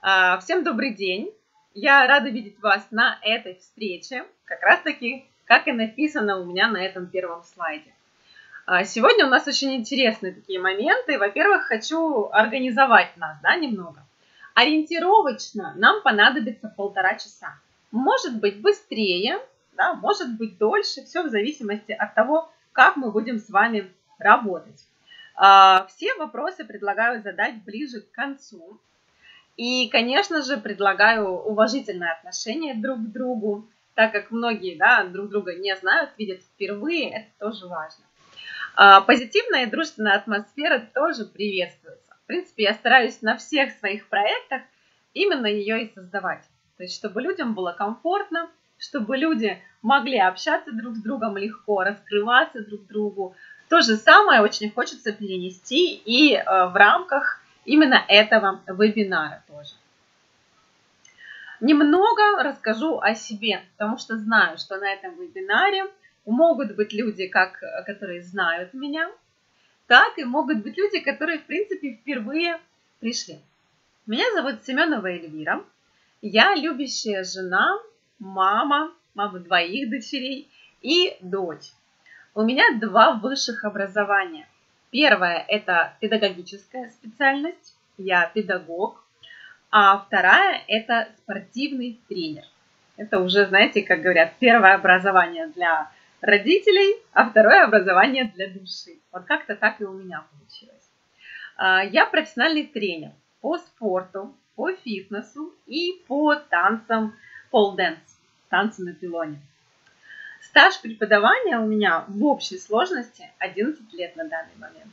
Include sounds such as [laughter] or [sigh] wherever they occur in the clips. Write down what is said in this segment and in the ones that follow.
А, всем добрый день. Я рада видеть вас на этой встрече, как раз таки, как и написано у меня на этом первом слайде. А, сегодня у нас очень интересные такие моменты. Во-первых, хочу организовать нас да, немного. Ориентировочно нам понадобится полтора часа. Может быть быстрее, да, может быть дольше, все в зависимости от того, как мы будем с вами работать. А, все вопросы предлагаю задать ближе к концу. И, конечно же, предлагаю уважительное отношение друг к другу, так как многие да, друг друга не знают, видят впервые, это тоже важно. А, позитивная и дружественная атмосфера тоже приветствуется. В принципе, я стараюсь на всех своих проектах именно ее и создавать. То есть, чтобы людям было комфортно, чтобы люди могли общаться друг с другом легко, раскрываться друг другу. То же самое очень хочется перенести и э, в рамках именно этого вебинара тоже. Немного расскажу о себе, потому что знаю, что на этом вебинаре могут быть люди, как, которые знают меня, так и могут быть люди, которые, в принципе, впервые пришли. Меня зовут Семенова Эльвира. Я любящая жена, мама, мама двоих дочерей и дочь. У меня два высших образования – Первая – это педагогическая специальность, я педагог, а вторая – это спортивный тренер. Это уже, знаете, как говорят, первое образование для родителей, а второе образование для души. Вот как-то так и у меня получилось. А, я профессиональный тренер по спорту, по фитнесу и по танцам pole dance, танцы на пилоне. Стаж преподавания у меня в общей сложности 11 лет на данный момент.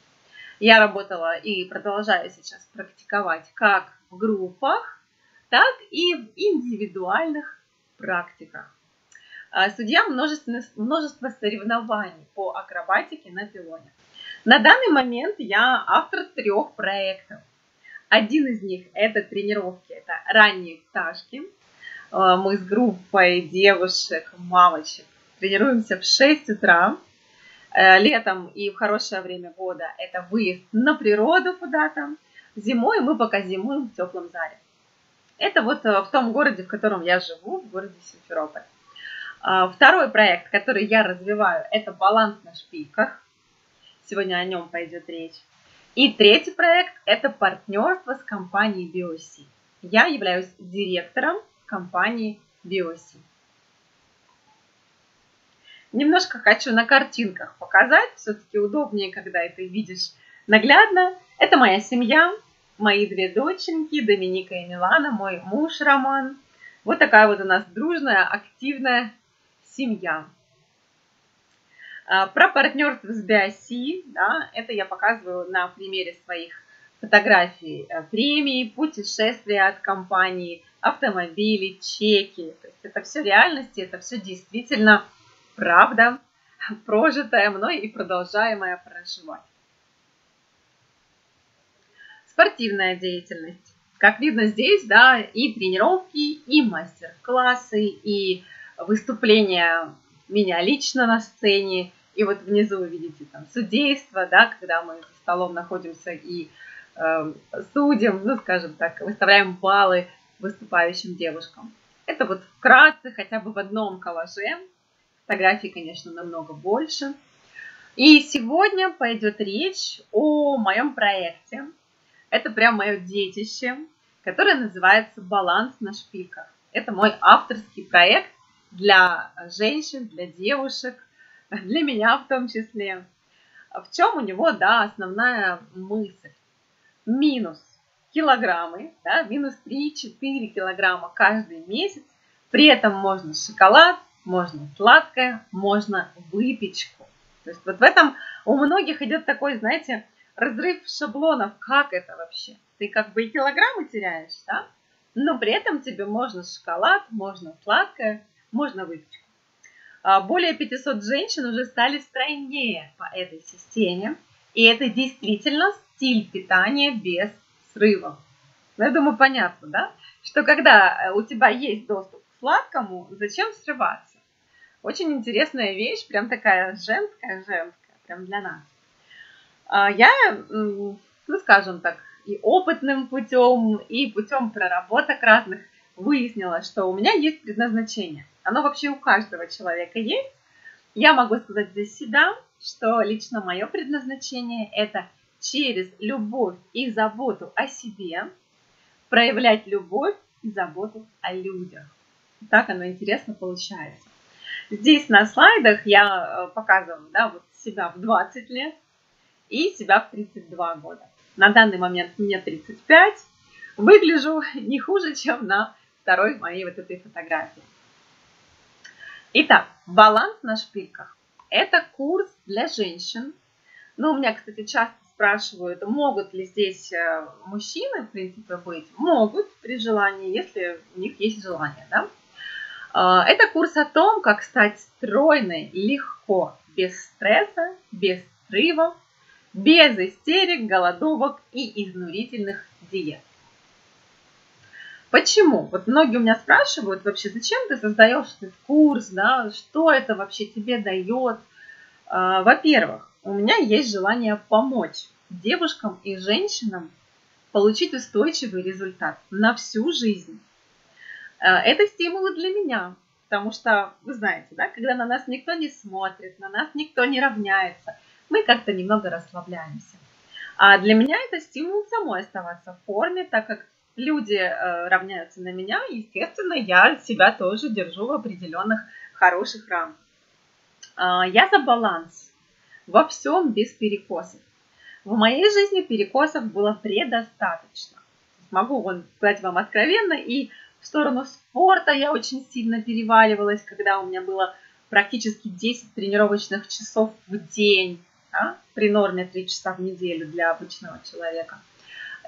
Я работала и продолжаю сейчас практиковать как в группах, так и в индивидуальных практиках. А, судья множество, множество соревнований по акробатике на пилоне. На данный момент я автор трех проектов. Один из них это тренировки, это ранние пташки. А, мы с группой девушек, мамочек тренируемся в 6 утра. Э, летом и в хорошее время года это выезд на природу куда-то. Зимой мы пока зимуем в теплом зале. Это вот э, в том городе, в котором я живу, в городе Симферополь. А, второй проект, который я развиваю, это баланс на шпильках. Сегодня о нем пойдет речь. И третий проект – это партнерство с компанией BioC. Я являюсь директором компании BioC. Немножко хочу на картинках показать, все-таки удобнее, когда это видишь наглядно. Это моя семья, мои две доченьки, Доминика и Милана, мой муж Роман. Вот такая вот у нас дружная, активная семья. А, про партнерство с BIC, да, это я показываю на примере своих фотографий э, премий, путешествия от компании, автомобили, чеки. То есть это все реальности, это все действительно правда, прожитая мной и продолжаемая проживать. Спортивная деятельность. Как видно здесь, да, и тренировки, и мастер-классы, и выступления меня лично на сцене. И вот внизу вы видите там судейство, да, когда мы за столом находимся и э, судим, ну, скажем так, выставляем баллы выступающим девушкам. Это вот вкратце, хотя бы в одном коллаже, Фотографий, конечно, намного больше. И сегодня пойдет речь о моем проекте. Это прям мое детище, которое называется «Баланс на шпильках». Это мой авторский проект для женщин, для девушек, для меня в том числе. В чем у него, да, основная мысль? Минус килограммы, да, минус 3-4 килограмма каждый месяц. При этом можно шоколад, можно сладкое, можно выпечку. То есть вот в этом у многих идет такой, знаете, разрыв шаблонов. Как это вообще? Ты как бы и килограммы теряешь, да? Но при этом тебе можно шоколад, можно сладкое, можно выпечку. А более 500 женщин уже стали стройнее по этой системе. И это действительно стиль питания без срывов. Ну, я думаю, понятно, да? Что когда у тебя есть доступ к сладкому, зачем срываться? Очень интересная вещь, прям такая женская-женская, прям для нас. А, я, ну скажем так, и опытным путем, и путем проработок разных выяснила, что у меня есть предназначение. Оно вообще у каждого человека есть. Я могу сказать для себя, что лично мое предназначение – это через любовь и заботу о себе проявлять любовь и заботу о людях. Так оно интересно получается. Здесь на слайдах я э, показываю да, вот себя в 20 лет и себя в 32 года. На данный момент мне 35. Выгляжу [laughs] не хуже, чем на второй моей вот этой фотографии. Итак, баланс на шпильках. Это курс для женщин. Ну, у меня, кстати, часто спрашивают, могут ли здесь э, мужчины, в принципе, быть? Могут при желании, если у них есть желание, да? А, это курс о том, как стать стройной легко, без стресса, без срывов, без истерик, голодовок и изнурительных диет. Почему? Вот многие у меня спрашивают вообще, зачем ты создаешь этот курс, да, что это вообще тебе дает. А, во-первых, у меня есть желание помочь девушкам и женщинам получить устойчивый результат на всю жизнь. Э, это стимулы для меня, потому что, вы знаете, да, когда на нас никто не смотрит, на нас никто не равняется, мы как-то немного расслабляемся. А для меня это стимул самой оставаться в форме, так как люди э, равняются на меня, естественно, я себя тоже держу в определенных хороших рамках. Э, я за баланс во всем без перекосов. В моей жизни перекосов было предостаточно. Могу вот сказать вам откровенно и в сторону спорта. Я очень сильно переваливалась, когда у меня было практически 10 тренировочных часов в день, да, при норме 3 часа в неделю для обычного человека.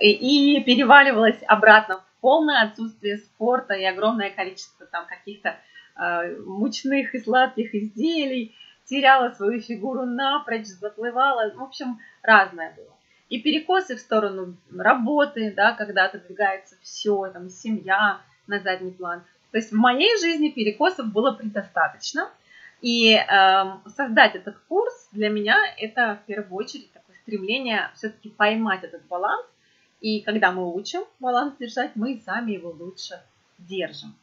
И, и переваливалась обратно в полное отсутствие спорта и огромное количество там каких-то э, мучных и сладких изделий, теряла свою фигуру напрочь, заплывала, в общем, разное было. И перекосы в сторону работы, да, когда отодвигается все, там, семья, на задний план. То есть в моей жизни перекосов было предостаточно. И э, создать этот курс для меня это в первую очередь такое стремление все-таки поймать этот баланс. И когда мы учим баланс держать, мы сами его лучше держим.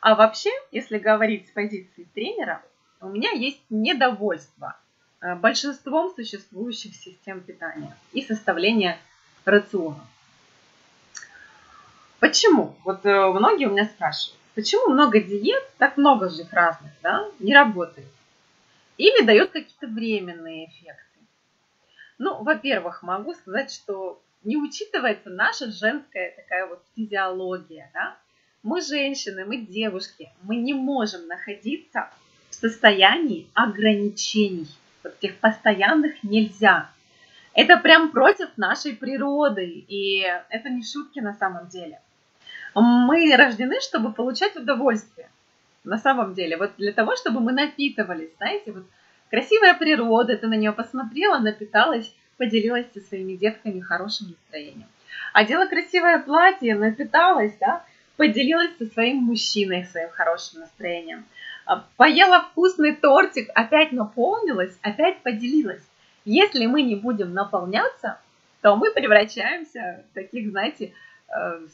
А вообще, если говорить с позиции тренера, у меня есть недовольство э, большинством существующих систем питания и составления рациона. Почему? Вот э, многие у меня спрашивают, почему много диет, так много же их разных, да, не работает? Или дает какие-то временные эффекты? Ну, во-первых, могу сказать, что не учитывается наша женская такая вот физиология, да? Мы женщины, мы девушки, мы не можем находиться в состоянии ограничений. Вот этих постоянных нельзя. Это прям против нашей природы, и это не шутки на самом деле мы рождены, чтобы получать удовольствие. На самом деле, вот для того, чтобы мы напитывались, знаете, вот красивая природа, ты на нее посмотрела, напиталась, поделилась со своими детками хорошим настроением. Одела красивое платье, напиталась, да, поделилась со своим мужчиной своим хорошим настроением. А, поела вкусный тортик, опять наполнилась, опять поделилась. Если мы не будем наполняться, то мы превращаемся в таких, знаете, э,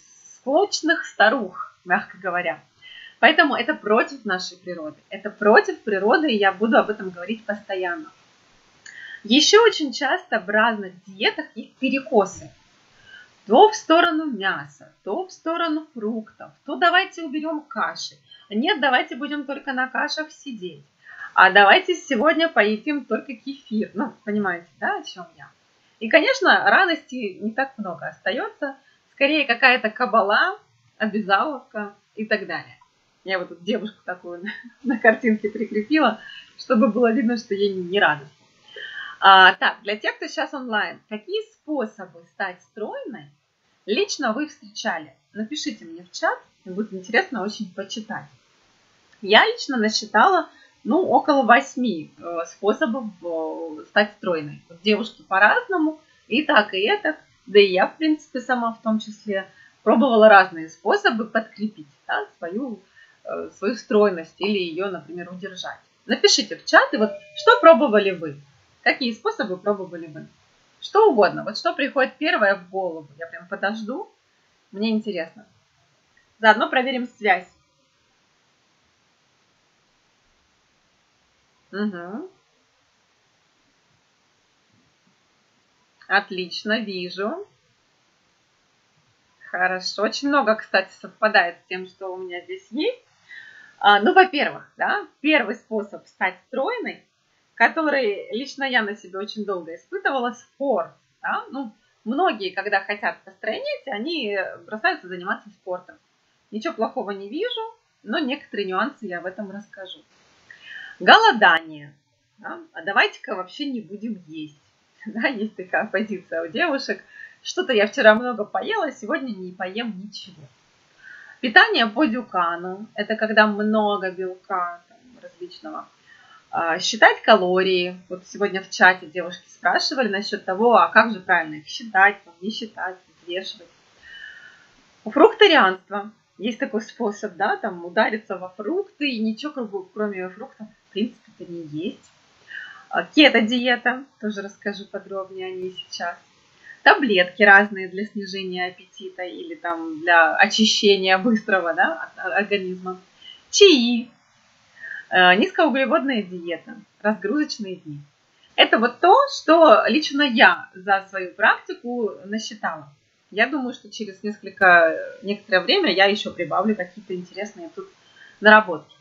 склочных старух, мягко говоря. Поэтому это против нашей природы. Это против природы, и я буду об этом говорить постоянно. Еще очень часто в разных диетах есть перекосы. То в сторону мяса, то в сторону фруктов, то давайте уберем каши. Нет, давайте будем только на кашах сидеть. А давайте сегодня поедим только кефир. Ну, понимаете, да, о чем я? И, конечно, радости не так много остается – скорее какая-то кабала, обязаловка и так далее. Я вот тут девушку такую на, [laughs] на картинке прикрепила, чтобы было видно, что ей не радостно. А, так, для тех, кто сейчас онлайн, какие способы стать стройной лично вы встречали? Напишите мне в чат, будет интересно очень почитать. Я лично насчитала, ну, около восьми э, способов э, стать стройной. Девушки по-разному, и так, и это. Да и я, в принципе, сама в том числе пробовала разные способы подкрепить да, свою, э, свою стройность или ее, например, удержать. Напишите в чат, и вот что пробовали вы? Какие способы пробовали вы? Что угодно. Вот что приходит первое в голову. Я прям подожду. Мне интересно. Заодно проверим связь. Угу. Отлично, вижу. Хорошо. Очень много, кстати, совпадает с тем, что у меня здесь есть. А, ну, во-первых, да, первый способ стать стройной, который лично я на себе очень долго испытывала, спорт. Да? Ну, многие, когда хотят построить, они бросаются заниматься спортом. Ничего плохого не вижу, но некоторые нюансы я в этом расскажу. Голодание. Да? А давайте-ка вообще не будем есть. [laughs] Да, есть такая позиция у девушек. Что-то я вчера много поела, сегодня не поем ничего. Питание по дюкану. Это когда много белка там, различного. А, считать калории. Вот сегодня в чате девушки спрашивали насчет того, а как же правильно их считать, не считать, взвешивать. Фрукторианство. Есть такой способ, да, там удариться во фрукты и ничего кроме фруктов в принципе-то не есть. А, кето-диета, тоже расскажу подробнее о ней сейчас таблетки разные для снижения аппетита или там для очищения быстрого да, организма, чаи, э, низкоуглеводная диета, разгрузочные дни. Это вот то, что лично я за свою практику насчитала. Я думаю, что через несколько, некоторое время я еще прибавлю какие-то интересные тут наработки.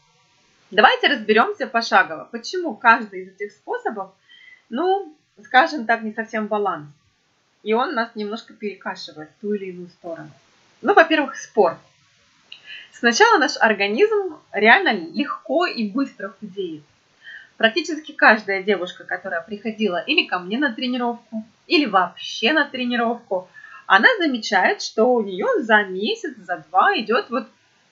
Давайте разберемся пошагово, почему каждый из этих способов, ну, скажем так, не совсем баланс и он нас немножко перекашивает в ту или иную сторону. Ну, во-первых, спорт. Сначала наш организм реально легко и быстро худеет. Практически каждая девушка, которая приходила или ко мне на тренировку, или вообще на тренировку, она замечает, что у нее за месяц, за два идет вот,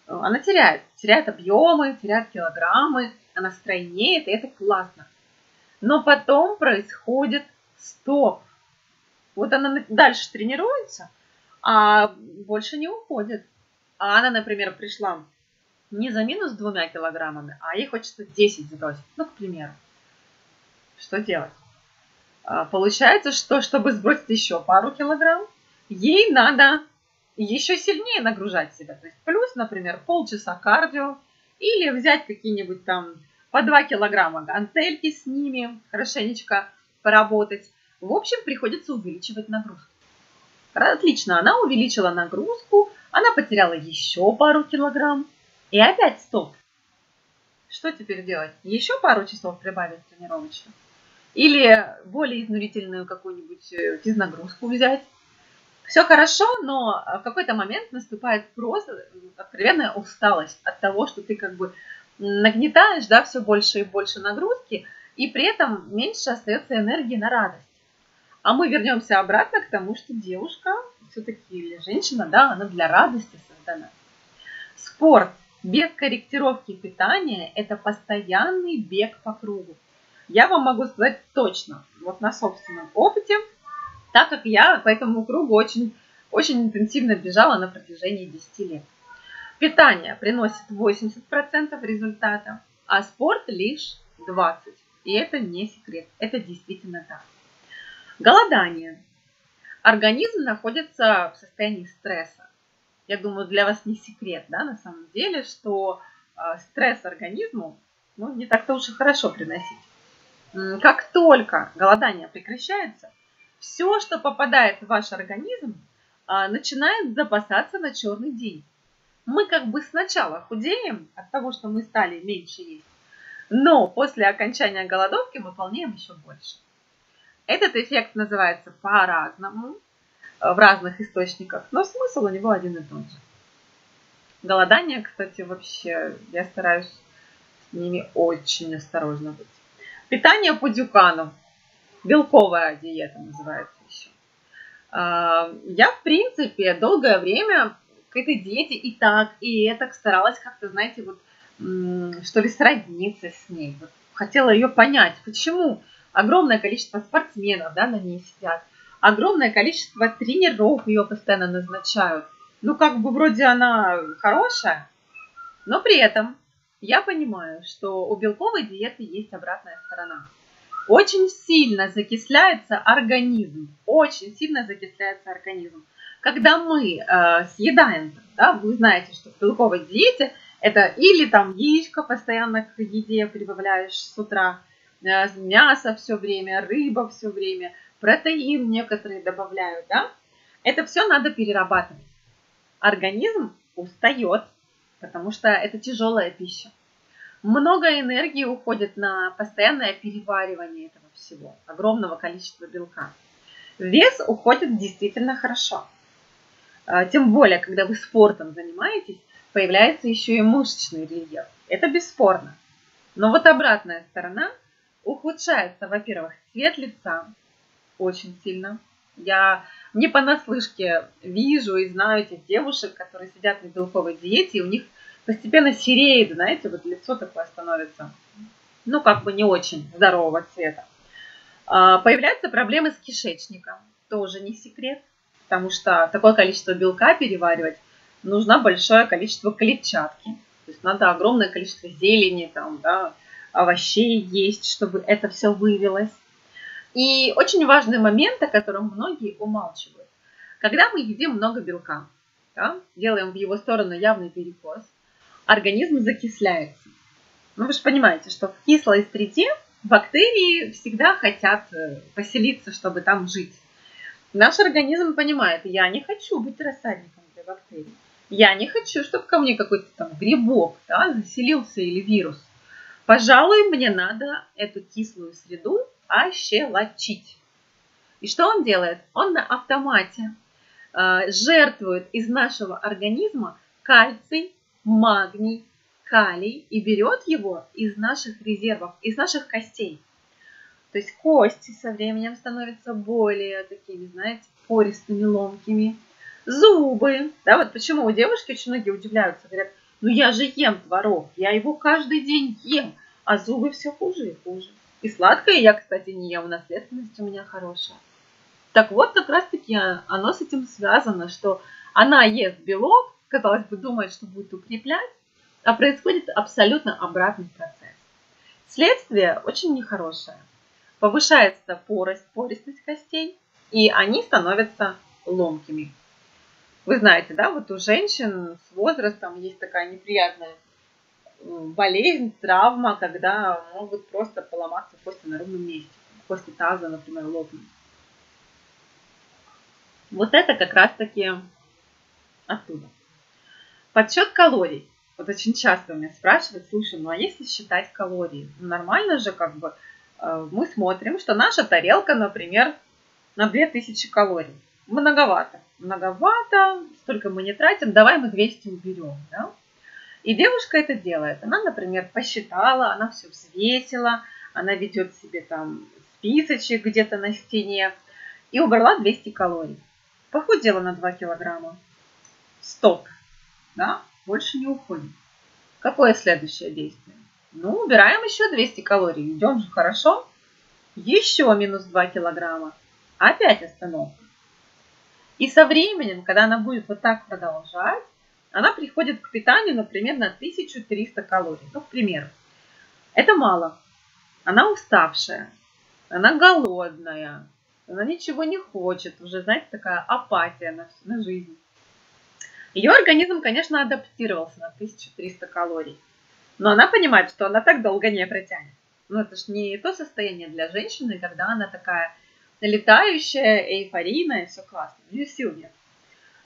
она теряет, теряет объемы, теряет килограммы, она стройнеет, и это классно. Но потом происходит стоп. Вот она дальше тренируется, а больше не уходит. А она, например, пришла не за минус двумя килограммами, а ей хочется 10 сбросить, ну, к примеру. Что делать? А, получается, что чтобы сбросить еще пару килограмм, ей надо еще сильнее нагружать себя. То есть плюс, например, полчаса кардио или взять какие-нибудь там по 2 килограмма гантельки с ними, хорошенечко поработать. В общем, приходится увеличивать нагрузку. Отлично, она увеличила нагрузку, она потеряла еще пару килограмм. И опять стоп. Что теперь делать? Еще пару часов прибавить тренировочно? Или более изнурительную какую-нибудь э, физнагрузку взять? Все хорошо, но в какой-то момент наступает просто откровенная усталость от того, что ты как бы нагнетаешь да, все больше и больше нагрузки, и при этом меньше остается энергии на радость. А мы вернемся обратно к тому, что девушка, все-таки или женщина, да, она для радости создана. Спорт без корректировки питания – это постоянный бег по кругу. Я вам могу сказать точно, вот на собственном опыте, так как я по этому кругу очень, очень интенсивно бежала на протяжении 10 лет. Питание приносит 80% результата, а спорт лишь 20%. И это не секрет, это действительно так. Голодание. Организм находится в состоянии стресса. Я думаю, для вас не секрет, да, на самом деле, что э, стресс организму ну, не так-то уж и хорошо приносить. Как только голодание прекращается, все, что попадает в ваш организм, э, начинает запасаться на черный день. Мы как бы сначала худеем от того, что мы стали меньше есть, но после окончания голодовки мы полнеем еще больше. Этот эффект называется по-разному э, в разных источниках, но смысл у него один и тот же. Голодание, кстати, вообще я стараюсь с ними очень осторожно быть. Питание по дюкану. Белковая диета называется еще. А, я, в принципе, долгое время к этой диете и так, и это старалась как-то, знаете, вот что ли, сродниться с ней. Вот хотела ее понять, почему огромное количество спортсменов да, на ней сидят, огромное количество тренеров ее постоянно назначают. Ну, как бы вроде она хорошая, но при этом я понимаю, что у белковой диеты есть обратная сторона. Очень сильно закисляется организм. Очень сильно закисляется организм. Когда мы э, съедаем, да, вы знаете, что в белковой диете это или там яичко постоянно к еде прибавляешь с утра, э, мясо все время, рыба все время, протеин некоторые добавляют, да. Это все надо перерабатывать. Организм устает, потому что это тяжелая пища. Много энергии уходит на постоянное переваривание этого всего, огромного количества белка. Вес уходит действительно хорошо. А, тем более, когда вы спортом занимаетесь, появляется еще и мышечный рельеф. Это бесспорно. Но вот обратная сторона ухудшается, во-первых, цвет лица очень сильно. Я не понаслышке вижу и знаю этих девушек, которые сидят на белковой диете, и у них постепенно сереет, знаете, вот лицо такое становится, ну, как бы не очень здорового цвета. А, появляются проблемы с кишечником, тоже не секрет, потому что такое количество белка переваривать нужно большое количество клетчатки. То есть надо огромное количество зелени, там, да, овощей есть, чтобы это все вывелось. И очень важный момент, о котором многие умалчивают. Когда мы едим много белка, да, делаем в его сторону явный перекос, организм закисляется. Ну, вы же понимаете, что в кислой среде бактерии всегда хотят э, поселиться, чтобы там жить. Наш организм понимает, я не хочу быть рассадником для бактерий. Я не хочу, чтобы ко мне какой-то там грибок да, заселился или вирус. Пожалуй, мне надо эту кислую среду ощелочить. И что он делает? Он на автомате э, жертвует из нашего организма кальций, магний, калий и берет его из наших резервов, из наших костей. То есть кости со временем становятся более такими, знаете, пористыми, ломкими. Зубы. Да, вот почему у девушки очень многие удивляются, говорят, ну я же ем творог, я его каждый день ем, а зубы все хуже и хуже. И сладкое я, кстати, не ем, наследственность у меня хорошая. Так вот, как раз таки оно с этим связано, что она ест белок, казалось бы, думает, что будет укреплять, а происходит абсолютно обратный процесс. Следствие очень нехорошее. Повышается порость, пористость костей, и они становятся ломкими. Вы знаете, да, вот у женщин с возрастом есть такая неприятная болезнь, травма, когда могут просто поломаться кости на ровном месте. Кости таза, например, лопнуть. Вот это как раз-таки оттуда. Подсчет калорий. Вот очень часто у меня спрашивают, слушай, ну а если считать калории? Ну, нормально же как бы э, мы смотрим, что наша тарелка, например, на 2000 калорий. Многовато. Многовато, столько мы не тратим, давай мы 200 уберем. Да? И девушка это делает. Она, например, посчитала, она все взвесила, она ведет себе там списочек где-то на стене и убрала 200 калорий. Похудела на 2 килограмма. Стоп. Да? Больше не уходит. Какое следующее действие? Ну, убираем еще 200 калорий. Идем же хорошо. Еще минус 2 килограмма. Опять остановка. И со временем, когда она будет вот так продолжать, она приходит к питанию, например, на 1300 калорий. Ну, к примеру. Это мало. Она уставшая, она голодная, она ничего не хочет. Уже, знаете, такая апатия на, на жизнь. Ее организм, конечно, адаптировался на 1300 калорий. Но она понимает, что она так долго не протянет. Но это же не то состояние для женщины, когда она такая налетающая, эйфорийная, все классно. У нее сил нет.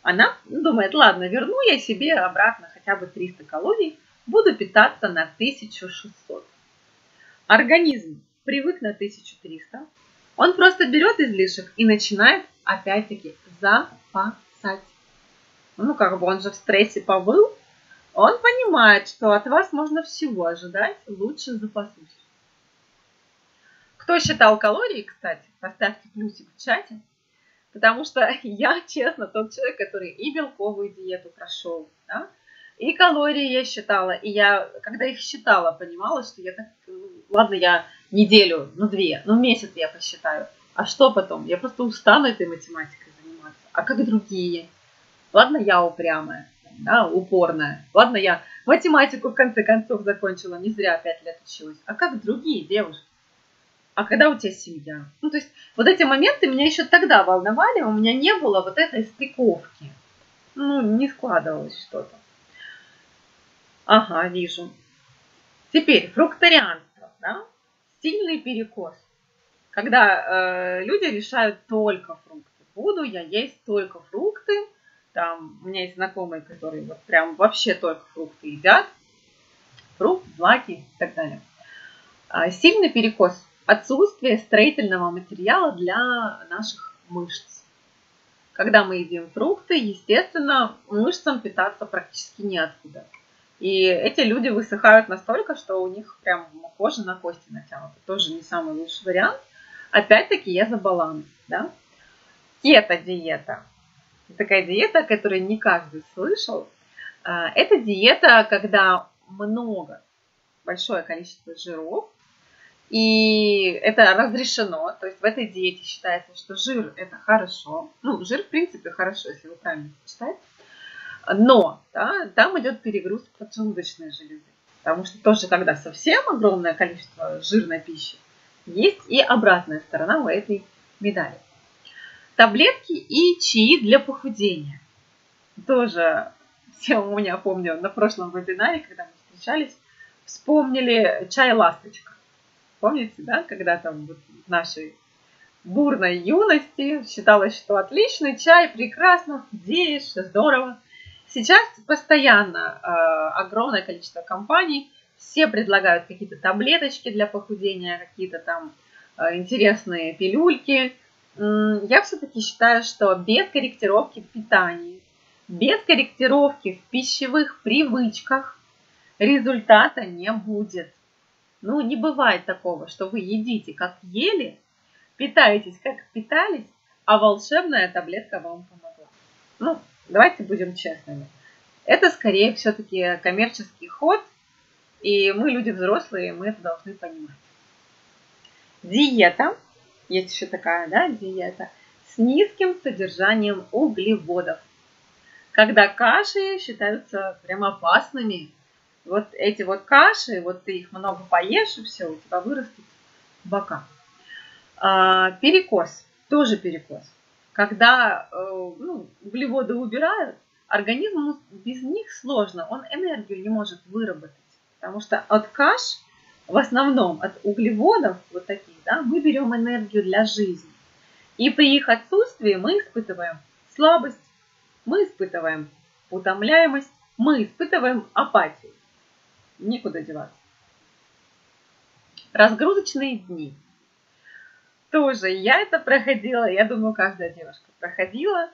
Она думает, ладно, верну я себе обратно хотя бы 300 калорий, буду питаться на 1600. Организм привык на 1300, он просто берет излишек и начинает опять-таки запасать. Ну, как бы он же в стрессе побыл, он понимает, что от вас можно всего ожидать, лучше запасусь. Кто считал калории, кстати, поставьте плюсик в чате. Потому что [laughs] я, честно, тот человек, который и белковую диету прошел, да, и калории я считала, и я, когда их считала, понимала, что я так, ладно, я неделю, ну две, ну месяц я посчитаю, а что потом? Я просто устану этой математикой заниматься. А как другие? Ладно, я упрямая, да, упорная. Ладно, я математику в конце концов закончила, не зря пять лет училась. А как другие девушки? а когда у тебя семья? Ну, то есть вот эти моменты меня еще тогда волновали, у меня не было вот этой стыковки. Ну, не складывалось что-то. Ага, вижу. Теперь фрукторианство, да? Сильный перекос. Когда э, люди решают только фрукты. Буду я есть только фрукты. Там у меня есть знакомые, которые вот прям вообще только фрукты едят. Фрукт, злаки и так далее. А, сильный перекос отсутствие строительного материала для наших мышц. Когда мы едим фрукты, естественно, мышцам питаться практически неоткуда. И эти люди высыхают настолько, что у них прям кожа на кости натянута. Тоже не самый лучший вариант. Опять-таки я за баланс. Да? Кето-диета. Такая диета, о которой не каждый слышал. А, это диета, когда много, большое количество жиров, и это разрешено. То есть в этой диете считается, что жир это хорошо. Ну, жир в принципе хорошо, если вы правильно читаете. Но да, там идет перегруз поджелудочной железы. Потому что тоже, когда совсем огромное количество жирной пищи, есть и обратная сторона у этой медали. Таблетки и чаи для похудения. Тоже все у меня помню на прошлом вебинаре, когда мы встречались, вспомнили чай ласточка. Помните, да, когда там вот в нашей бурной юности считалось, что отличный чай, прекрасно, худеешь, здорово. Сейчас постоянно э, огромное количество компаний, все предлагают какие-то таблеточки для похудения, какие-то там э, интересные пилюльки. Я все-таки считаю, что без корректировки в питании, без корректировки в пищевых привычках результата не будет. Ну, не бывает такого, что вы едите, как ели, питаетесь, как питались, а волшебная таблетка вам помогла. Ну, давайте будем честными. Это скорее все-таки коммерческий ход, и мы люди взрослые, мы это должны понимать. Диета, есть еще такая, да, диета, с низким содержанием углеводов. Когда каши считаются прям опасными вот эти вот каши, вот ты их много поешь, и все, у тебя вырастут бока. А, перекос, тоже перекос. Когда э, ну, углеводы убирают, организму без них сложно, он энергию не может выработать. Потому что от каш, в основном от углеводов, вот таких, да, мы берем энергию для жизни. И при их отсутствии мы испытываем слабость, мы испытываем утомляемость, мы испытываем апатию некуда деваться. Разгрузочные дни. Тоже я это проходила, я думаю, каждая девушка проходила.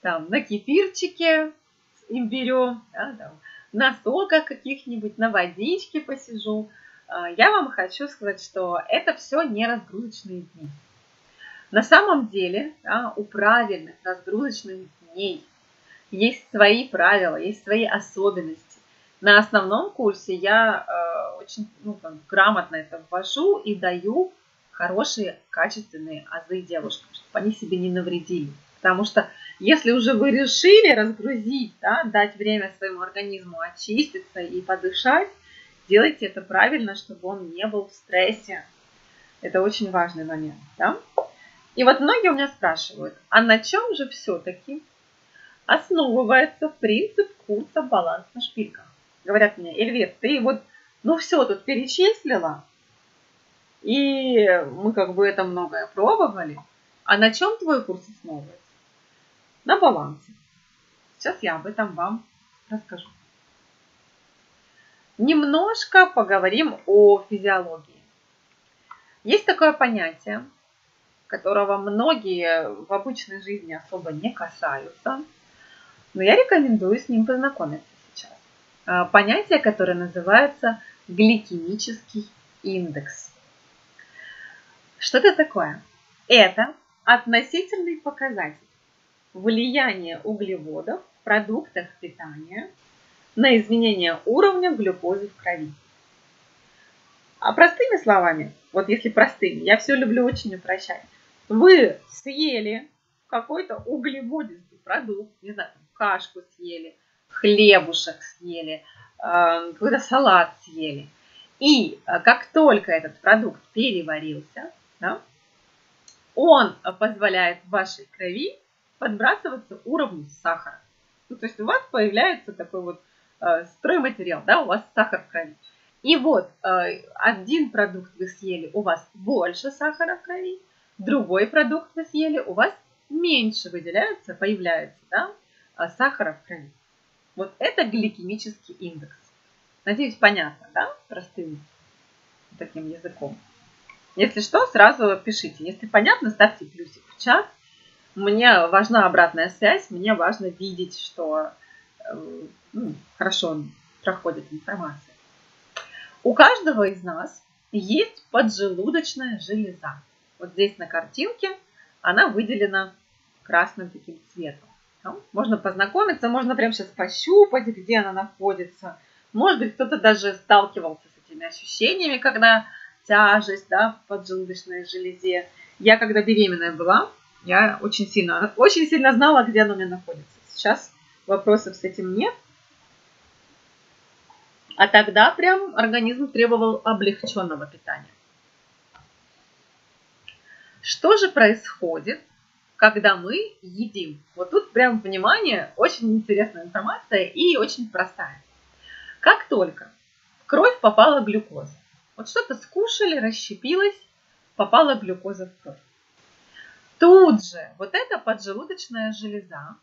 Там на кефирчике с имбирем, да, там, на соках каких-нибудь, на водичке посижу. А, я вам хочу сказать, что это все не разгрузочные дни. На самом деле да, у правильных разгрузочных дней есть свои правила, есть свои особенности на основном курсе я э, очень ну, там, грамотно это ввожу и даю хорошие, качественные азы девушкам, чтобы они себе не навредили. Потому что если уже вы решили разгрузить, да, дать время своему организму очиститься и подышать, делайте это правильно, чтобы он не был в стрессе. Это очень важный момент. Да? И вот многие у меня спрашивают, а на чем же все-таки основывается принцип курса «Баланс на шпильках»? говорят мне, Эльвир, ты вот, ну все тут перечислила, и мы как бы это многое пробовали, а на чем твой курс основывается? На балансе. Сейчас я об этом вам расскажу. Немножко поговорим о физиологии. Есть такое понятие, которого многие в обычной жизни особо не касаются, но я рекомендую с ним познакомиться. А, понятие, которое называется гликемический индекс. Что это такое? Это относительный показатель влияния углеводов в продуктах питания на изменение уровня глюкозы в крови. А простыми словами, вот если простыми, я все люблю очень упрощать. Вы съели какой-то углеводистый продукт, не знаю, кашку съели, хлебушек съели, э, какой-то салат съели. И э, как только этот продукт переварился, да, он позволяет вашей крови подбрасываться уровню сахара. Ну, то есть у вас появляется такой вот стройматериал, да, у вас сахар в крови. И вот э, один продукт вы съели, у вас больше сахара в крови, другой продукт вы съели, у вас меньше выделяется, появляется, да, э, сахара в крови. Вот это гликемический индекс. Надеюсь, понятно, да, простым таким языком. Если что, сразу пишите. Если понятно, ставьте плюсик в чат. Мне важна обратная связь, мне важно видеть, что э, ну, хорошо проходит информация. У каждого из нас есть поджелудочная железа. Вот здесь на картинке она выделена красным таким цветом. Можно познакомиться, можно прямо сейчас пощупать, где она находится. Может быть, кто-то даже сталкивался с этими ощущениями, когда тяжесть да, в поджелудочной железе. Я когда беременная была, я очень сильно, очень сильно знала, где она у меня находится. Сейчас вопросов с этим нет. А тогда прям организм требовал облегченного питания. Что же происходит, когда мы едим? Вот тут прям, внимание, очень интересная информация и очень простая. Как только в кровь попала глюкоза, вот что-то скушали, расщепилось, попала глюкоза в кровь. Тут же вот эта поджелудочная железа,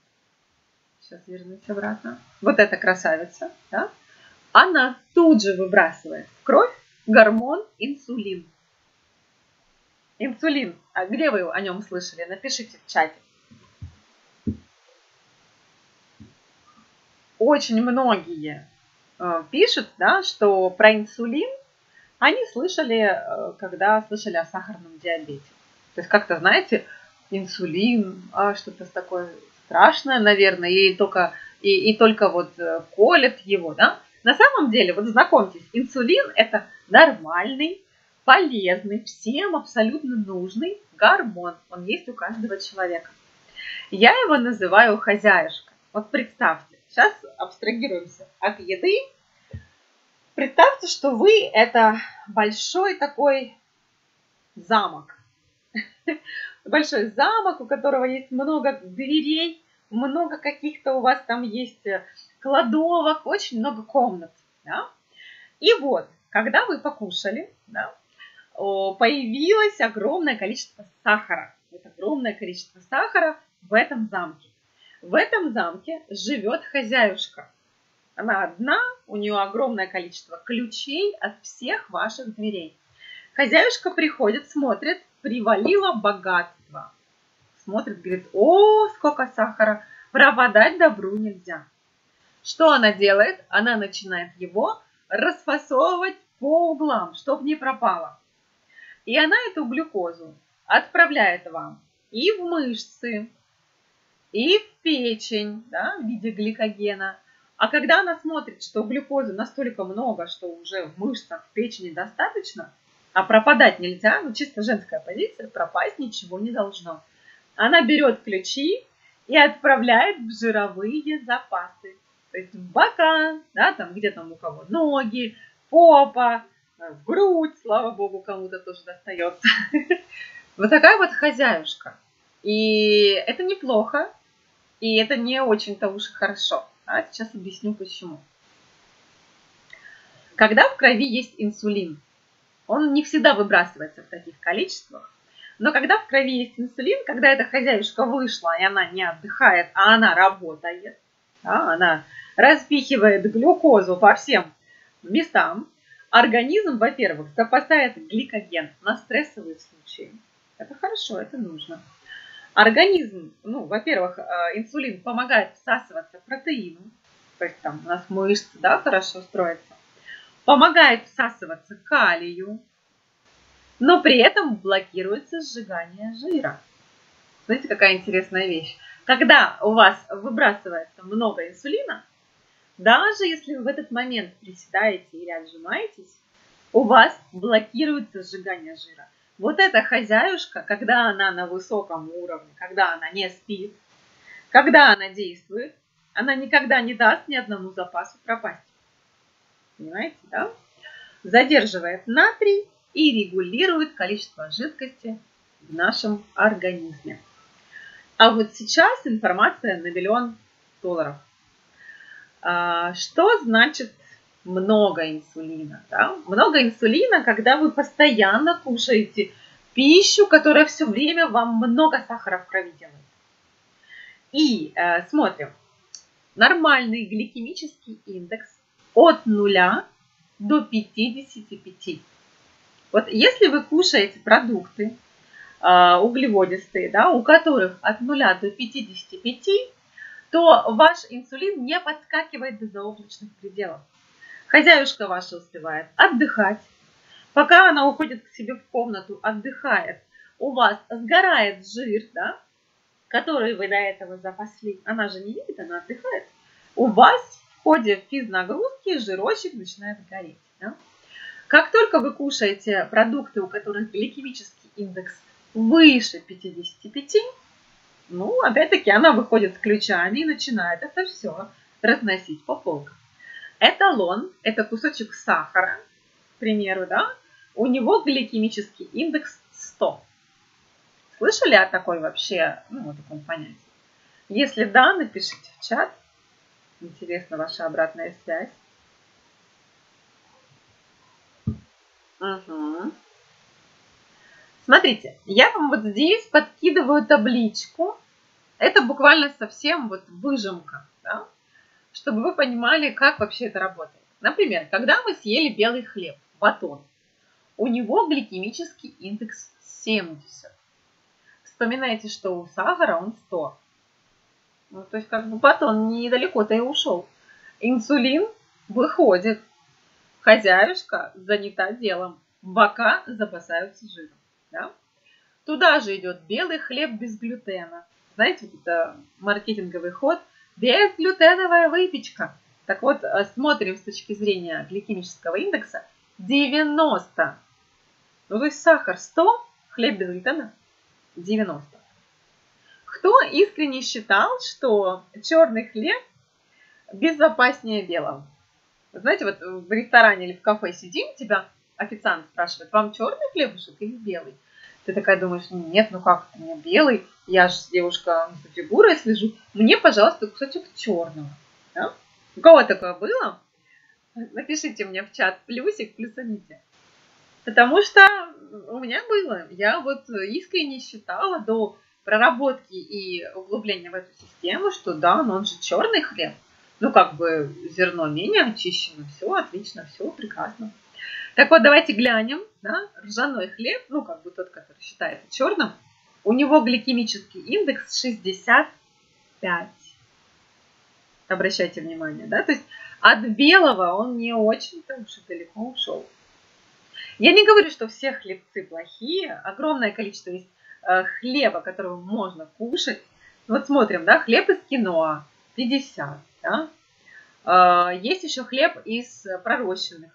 сейчас вернусь обратно, вот эта красавица, да, она тут же выбрасывает в кровь гормон инсулин. Инсулин. А где вы о нем слышали? Напишите в чате. Очень многие э, пишут, да, что про инсулин они слышали, э, когда слышали о сахарном диабете. То есть как-то, знаете, инсулин, а, что-то такое страшное, наверное, и только, и, и только вот э, колят его, да? На самом деле, вот знакомьтесь, инсулин это нормальный, полезный, всем абсолютно нужный гормон. Он есть у каждого человека. Я его называю хозяюшка. Вот представьте, сейчас абстрагируемся от еды. Представьте, что вы это большой такой замок. Большой замок, у которого есть много дверей, много каких-то у вас там есть э, кладовок, очень много комнат. Да? И вот, когда вы покушали, да, появилось огромное количество сахара. Вот огромное количество сахара в этом замке. В этом замке живет хозяюшка. Она одна, у нее огромное количество ключей от всех ваших дверей. Хозяюшка приходит, смотрит, привалило богатство. Смотрит, говорит, о, сколько сахара, пропадать добру нельзя. Что она делает? Она начинает его расфасовывать по углам, чтобы не пропало. И она эту глюкозу отправляет вам и в мышцы, и в печень, да, в виде гликогена. А когда она смотрит, что глюкозы настолько много, что уже в мышцах, в печени достаточно, а пропадать нельзя, ну чисто женская позиция, пропасть ничего не должно. Она берет ключи и отправляет в жировые запасы. То есть в бока, да, там где там у кого ноги, попа, в грудь, слава богу, кому-то тоже достается. [laughs] Вот такая вот хозяюшка. И это неплохо, и это не очень-то уж хорошо. А сейчас объясню почему. Когда в крови есть инсулин, он не всегда выбрасывается в таких количествах, но когда в крови есть инсулин, когда эта хозяюшка вышла, и она не отдыхает, а она работает, да, она распихивает глюкозу по всем местам, организм, во-первых, запасает гликоген на стрессовые случаи. Это хорошо, это нужно. Организм, ну, во-первых, э, инсулин помогает всасываться протеину, то есть там у нас мышцы, да, хорошо строятся. Помогает всасываться калию, но при этом блокируется сжигание жира. Смотрите, какая интересная вещь. Когда у вас выбрасывается много инсулина, даже если вы в этот момент приседаете или отжимаетесь, у вас блокируется сжигание жира. Вот эта хозяюшка, когда она на высоком уровне, когда она не спит, когда она действует, она никогда не даст ни одному запасу пропасть. Понимаете, да? Задерживает натрий и регулирует количество жидкости в нашем организме. А вот сейчас информация на миллион долларов. А, что значит много инсулина? Да? Много инсулина, когда вы постоянно кушаете пищу, которая все время вам много сахара в крови делает. И э, смотрим. Нормальный гликемический индекс от 0 до 55. Вот если вы кушаете продукты э, углеводистые, да, у которых от 0 до 55, то ваш инсулин не подскакивает до заоблачных пределов. Хозяюшка ваша успевает отдыхать. Пока она уходит к себе в комнату, отдыхает, у вас сгорает жир, да, который вы до этого запасли, она же не видит, она отдыхает, у вас в ходе физнагрузки жирочек начинает гореть. Да? Как только вы кушаете продукты, у которых гликемический индекс выше 55, ну, опять-таки, она выходит с ключами и начинает это все разносить по полкам. Эталон – это кусочек сахара, к примеру, да, у него гликемический индекс 100. Слышали о такой вообще, ну, о таком понятии? Если да, напишите в чат. Интересна ваша обратная связь. Угу. Смотрите, я вам вот здесь подкидываю табличку. Это буквально совсем вот выжимка, да? чтобы вы понимали, как вообще это работает. Например, когда мы съели белый хлеб, батон, у него гликемический индекс 70. Вспоминайте, что у сахара он 100. Ну, то есть как бы батон недалеко-то и ушел. Инсулин выходит. Хозяюшка занята делом. Бока запасаются жиром. Да? Туда же идет белый хлеб без глютена. Знаете, это маркетинговый ход. Безглютеновая выпечка. Так вот, э, смотрим с точки зрения гликемического индекса. 90. Ну, то есть сахар 100, хлеб без глютена 90. Кто искренне считал, что черный хлеб безопаснее белого? Знаете, вот в ресторане или в кафе сидим, тебя официант спрашивает, вам черный хлебушек или белый? Ты такая думаешь, нет, ну как это мне белый, я же девушка за фигурой слежу, мне, пожалуйста, кусочек черного. Да? У кого такое было? Напишите мне в чат плюсик, плюсаните. Потому что у меня было. Я вот искренне считала до проработки и углубления в эту систему, что да, но он же черный хлеб. Ну, как бы зерно менее очищено, все отлично, все прекрасно. Так вот, давайте глянем, да, ржаной хлеб, ну, как бы тот, который считается черным, у него гликемический индекс 65. Обращайте внимание, да, то есть от белого он не очень-то уж и далеко ушел. Я не говорю, что все хлебцы плохие. Огромное количество есть хлеба, которого можно кушать. Вот смотрим, да, хлеб из киноа 50, да. Э, есть еще хлеб из пророщенных,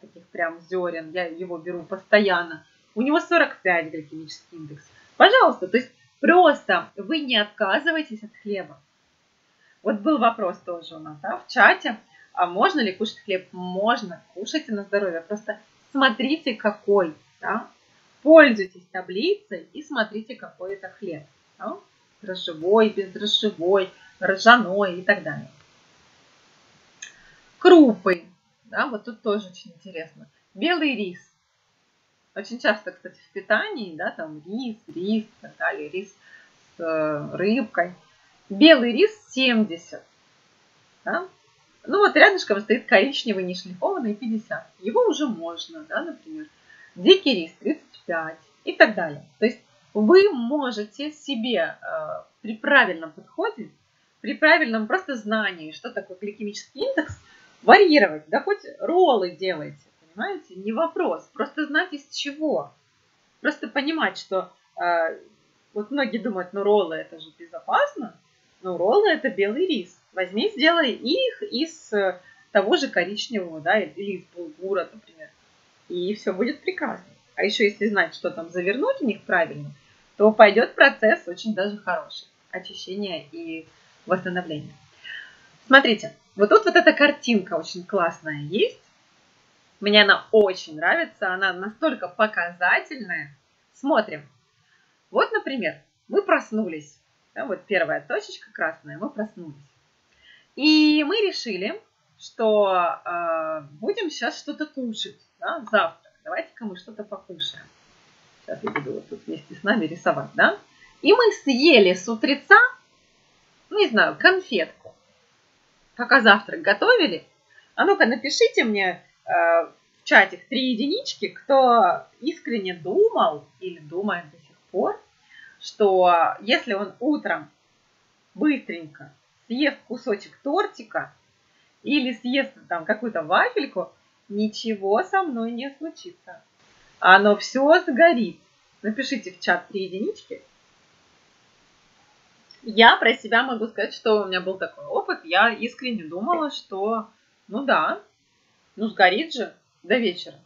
таких прям зерен. Я его беру постоянно. У него 45 гликемический индекс. Пожалуйста, то есть просто вы не отказывайтесь от хлеба. Вот был вопрос тоже у нас да, в чате. А можно ли кушать хлеб? Можно. Кушайте на здоровье. Просто смотрите, какой. Да? Пользуйтесь таблицей и смотрите, какой это хлеб. Да? Дрожжевой, бездрожжевой, ржаной и так далее. Крупы. Да, вот тут тоже очень интересно. Белый рис. Очень часто, кстати, в питании, да, там рис, рис и так далее, рис с э, рыбкой. Белый рис 70. Да? Ну вот рядышком стоит коричневый нешлифованный 50. Его уже можно, да, например. Дикий рис 35 и так далее. То есть вы можете себе э, при правильном подходе, при правильном просто знании, что такое гликемический индекс, варьировать. Да хоть роллы делайте, понимаете? Не вопрос. Просто знать из чего. Просто понимать, что э, вот многие думают, ну роллы это же безопасно. Ну, роллы это белый рис. Возьми, сделай их из э, того же коричневого, да, или из булгура, например. И все будет прекрасно. А еще если знать, что там завернуть в них правильно, то пойдет процесс очень даже хороший. Очищения и восстановления. Смотрите, вот тут вот эта картинка очень классная есть. Мне она очень нравится, она настолько показательная. Смотрим. Вот, например, мы проснулись. Да, вот первая точечка красная, мы проснулись. И мы решили, что э, будем сейчас что-то кушать, да, завтрак. Давайте-ка мы что-то покушаем. Сейчас я буду вот тут вместе с нами рисовать, да. И мы съели с утреца, ну, не знаю, конфетку. Пока завтрак готовили. А ну-ка, напишите мне э, в чатик три единички, кто искренне думал или думает до сих пор, что если он утром быстренько съест кусочек тортика или съест там какую-то вафельку, ничего со мной не случится. Оно все сгорит. Напишите в чат три единички. Я про себя могу сказать, что у меня был такой опыт. Я искренне думала, что, ну да, ну сгорит же до вечера.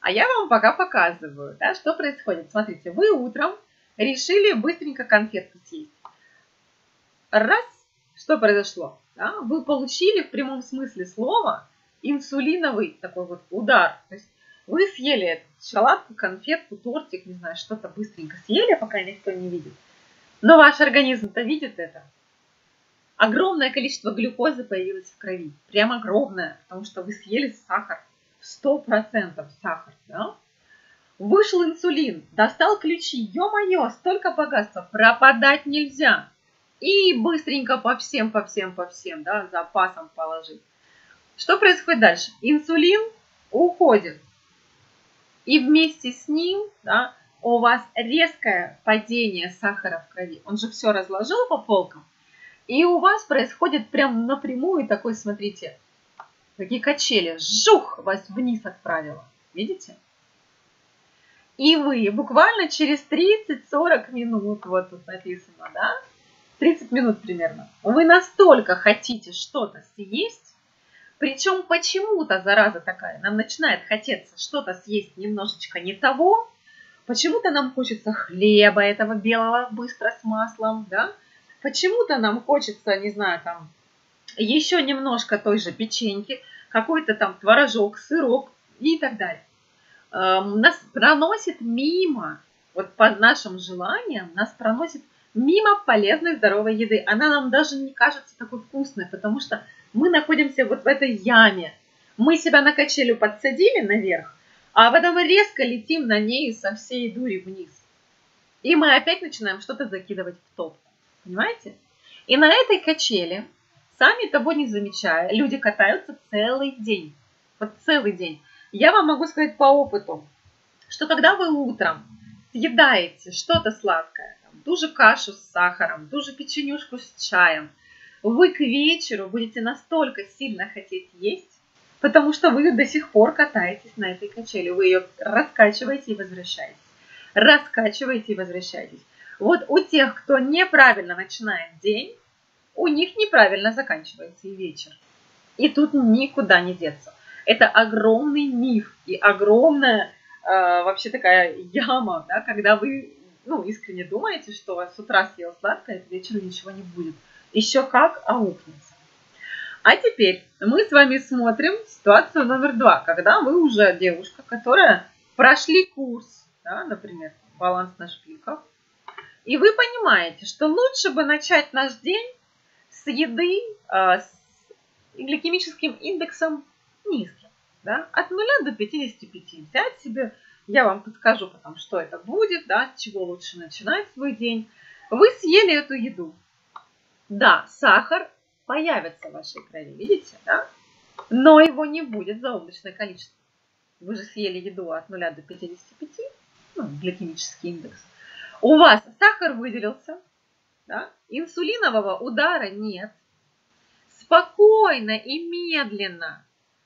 А я вам пока показываю, да, что происходит. Смотрите, вы утром решили быстренько конфетку съесть. Раз, что произошло? Да? Вы получили в прямом смысле слова инсулиновый такой вот удар. То есть вы съели шоколадку, конфетку, тортик, не знаю, что-то быстренько съели, пока никто не видит. Но ваш организм-то видит это. Огромное количество глюкозы появилось в крови. Прям огромное, потому что вы съели сахар. Сто процентов сахар, да? Вышел инсулин, достал ключи. Ё-моё, столько богатства, пропадать нельзя. И быстренько по всем, по всем, по всем, да, запасом положить. Что происходит дальше? Инсулин уходит. И вместе с ним, да, у вас резкое падение сахара в крови. Он же все разложил по полкам. И у вас происходит прям напрямую такой, смотрите, такие качели. Жух, вас вниз отправило. Видите? И вы буквально через 30-40 минут, вот тут написано, да, 30 минут примерно, вы настолько хотите что-то съесть, причем почему-то, зараза такая, нам начинает хотеться что-то съесть немножечко не того, почему-то нам хочется хлеба этого белого быстро с маслом, да, почему-то нам хочется, не знаю, там, еще немножко той же печеньки, какой-то там творожок, сырок и так далее. Эм, нас проносит мимо, вот по нашим желаниям, нас проносит мимо полезной здоровой еды. Она нам даже не кажется такой вкусной, потому что мы находимся вот в этой яме. Мы себя на качелю подсадили наверх, а потом резко летим на ней со всей дури вниз. И мы опять начинаем что-то закидывать в топку. Понимаете? И на этой качели, сами того не замечая, люди катаются целый день. Вот целый день. Я вам могу сказать по опыту, что когда вы утром съедаете что-то сладкое, там, ту же кашу с сахаром, ту же печенюшку с чаем, вы к вечеру будете настолько сильно хотеть есть, потому что вы до сих пор катаетесь на этой качели. Вы ее раскачиваете и возвращаетесь. Раскачиваете и возвращаетесь. Вот у тех, кто неправильно начинает день, у них неправильно заканчивается и вечер. И тут никуда не деться. Это огромный миф и огромная э, вообще такая яма, да, когда вы ну, искренне думаете, что с утра съел сладкое, к вечеру ничего не будет. Еще как аукнется. А теперь мы с вами смотрим ситуацию номер два, когда вы уже девушка, которая прошли курс, да, например, баланс на шпильках, и вы понимаете, что лучше бы начать наш день с еды э, с гликемическим индексом низким, да, от 0 до 55. Взять себе, я вам подскажу потом, что это будет, да, с чего лучше начинать свой день. Вы съели эту еду. Да, сахар появится в вашей крови, видите, да? Но его не будет заоблачное количество. Вы же съели еду от 0 до 55, ну, гликемический индекс. У вас сахар выделился, да? инсулинового удара нет. Спокойно и медленно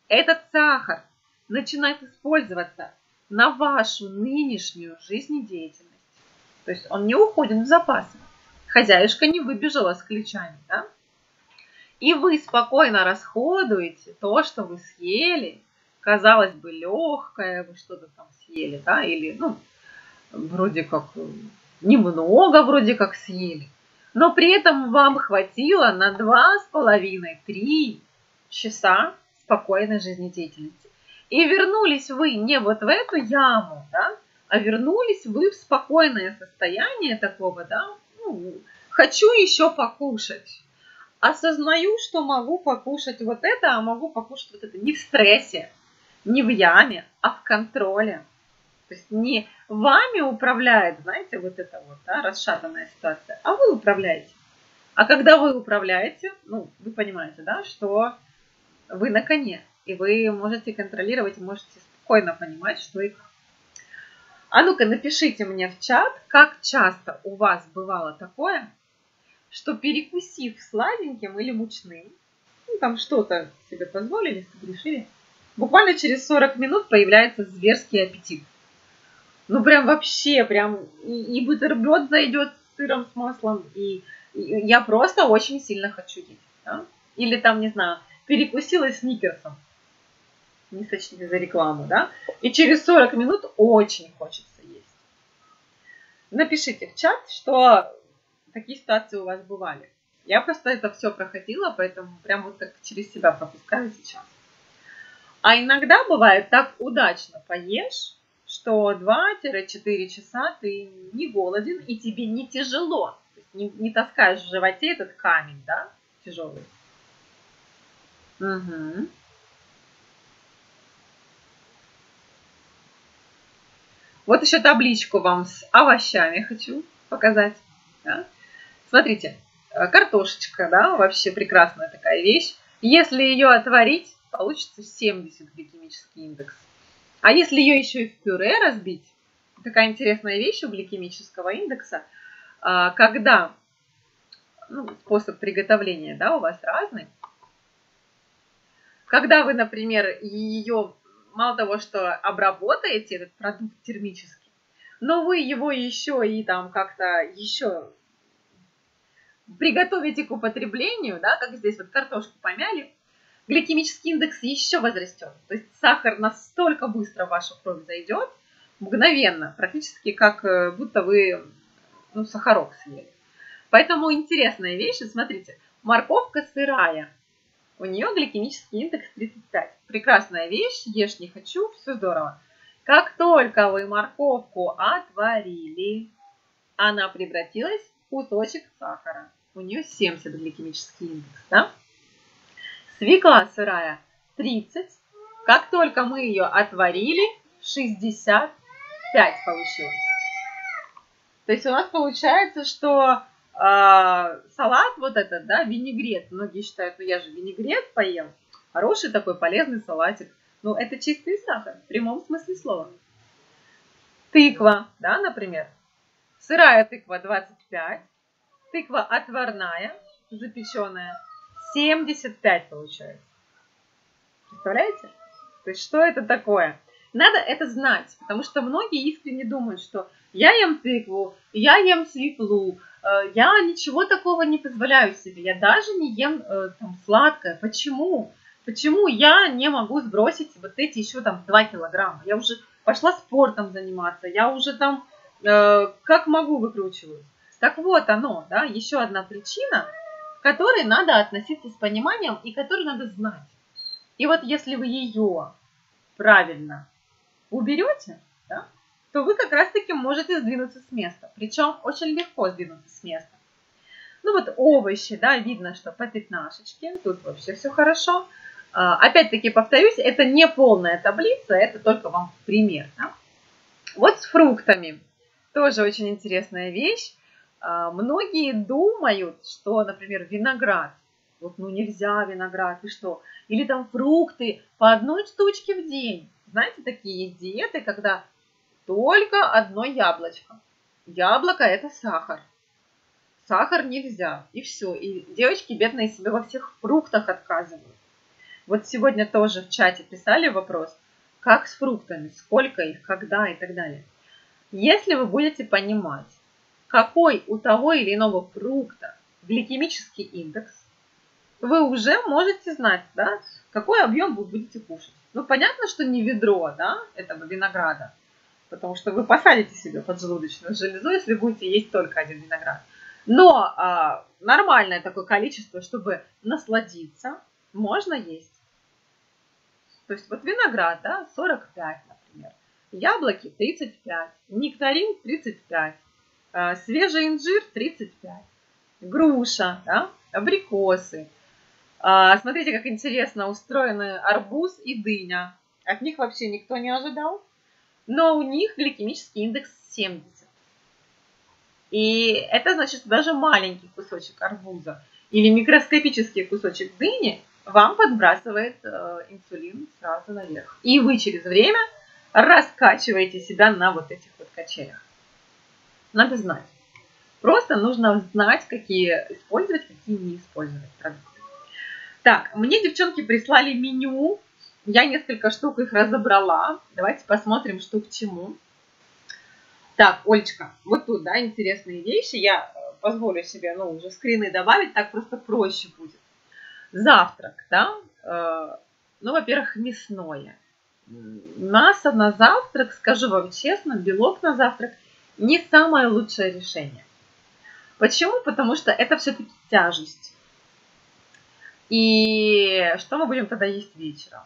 этот сахар начинает использоваться на вашу нынешнюю жизнедеятельность. То есть он не уходит в запасы. Хозяюшка не выбежала с ключами, да? И вы спокойно расходуете то, что вы съели. Казалось бы, легкое, вы что-то там съели, да, или, ну, вроде как немного вроде как съели. Но при этом вам хватило на два с половиной, три часа спокойной жизнедеятельности. И вернулись вы не вот в эту яму, да, а вернулись вы в спокойное состояние такого, да, ну, хочу еще покушать. Осознаю, что могу покушать вот это, а могу покушать вот это. Не в стрессе, не в яме, а в контроле. То есть не вами управляет, знаете, вот это вот, да, расшатанная ситуация, а вы управляете. А когда вы управляете, ну, вы понимаете, да, что вы на коне, и вы можете контролировать, можете спокойно понимать, что и как. А ну-ка, напишите мне в чат, как часто у вас бывало такое, что перекусив сладеньким или мучным, ну, там что-то себе позволили, согрешили, буквально через 40 минут появляется зверский аппетит. Ну, прям вообще, прям и, и бутерброд зайдет с сыром, с маслом, и, и я просто очень сильно хочу есть. Да? Или там, не знаю, перекусила сникерсом не сочтите за рекламу, да, и через 40 минут очень хочется есть. Напишите в чат, что такие ситуации у вас бывали. Я просто это все проходила, поэтому прям вот так через себя пропускаю сейчас. А иногда бывает так удачно поешь, что 2-4 часа ты не голоден и тебе не тяжело. Не, не таскаешь в животе этот камень, да, тяжелый. Угу. Вот еще табличку вам с овощами хочу показать. Да? Смотрите, э, картошечка, да, вообще прекрасная такая вещь. Если ее отварить, получится 70 гликемический индекс. А если ее еще и в пюре разбить, такая интересная вещь у гликемического индекса, а, когда ну, способ приготовления да, у вас разный, когда вы, например, ее мало того, что обработаете этот продукт термически, но вы его еще и там как-то еще приготовите к употреблению, да, как здесь вот картошку помяли, гликемический индекс еще возрастет. То есть сахар настолько быстро в вашу кровь зайдет, мгновенно, практически как э, будто вы ну, сахарок съели. Поэтому интересная вещь, смотрите, морковка сырая, у нее гликемический индекс 35. Прекрасная вещь, ешь не хочу, все здорово. Как только вы морковку отварили, она превратилась в кусочек сахара. У нее 70 гликемический индекс, да? Свекла сырая 30. Как только мы ее отварили, 65 получилось. То есть у нас получается, что а, салат вот этот, да, винегрет. Многие считают, ну я же винегрет поем. Хороший такой полезный салатик. Ну, это чистый сахар, в прямом смысле слова. Тыква, да, например. Сырая тыква 25. Тыква отварная, запеченная, 75 получается. Представляете? То есть, что это такое? Надо это знать, потому что многие искренне думают, что я ем тыкву, я ем свеклу, я ничего такого не позволяю себе, я даже не ем э, там, сладкое. Почему? Почему я не могу сбросить вот эти еще там 2 килограмма? Я уже пошла спортом заниматься, я уже там э, как могу выкручиваю. Так вот оно, да, еще одна причина, к которой надо относиться с пониманием и которую надо знать. И вот если вы ее правильно уберете, да, то вы как раз-таки можете сдвинуться с места. Причем очень легко сдвинуться с места. Ну вот овощи, да, видно, что по пятнашечке. Тут вообще все хорошо. А, опять-таки повторюсь, это не полная таблица, это только вам пример. Да? Вот с фруктами. Тоже очень интересная вещь. А, многие думают, что, например, виноград. Вот ну нельзя виноград, и что? Или там фрукты по одной штучке в день. Знаете, такие диеты, когда только одно яблочко. Яблоко – это сахар. Сахар нельзя. И все. И девочки бедные себе во всех фруктах отказывают. Вот сегодня тоже в чате писали вопрос, как с фруктами, сколько их, когда и так далее. Если вы будете понимать, какой у того или иного фрукта гликемический индекс, вы уже можете знать, да, какой объем вы будете кушать. Ну, понятно, что не ведро, да, этого винограда, потому что вы посадите себе поджелудочную железу, если будете есть только один виноград. Но а, нормальное такое количество, чтобы насладиться, можно есть. То есть вот виноград, да, 45, например. Яблоки 35, нектарин 35, э, свежий инжир 35, груша, да, абрикосы. А, смотрите, как интересно устроены арбуз и дыня. От них вообще никто не ожидал. Но у них гликемический индекс 70. И это значит, даже маленький кусочек арбуза или микроскопический кусочек дыни вам подбрасывает э, инсулин сразу наверх. И вы через время раскачиваете себя на вот этих вот качелях. Надо знать. Просто нужно знать, какие использовать, какие не использовать продукты. Так, мне девчонки прислали меню. Я несколько штук их разобрала. Давайте посмотрим, что к чему. Так, Олечка, вот тут, да, интересные вещи. Я э, позволю себе, ну, уже скрины добавить, так просто проще будет. Завтрак, да, э, ну, во-первых, мясное. Мясо на завтрак, скажу вам честно, белок на завтрак не самое лучшее решение. Почему? Потому что это все-таки тяжесть. И что мы будем тогда есть вечером?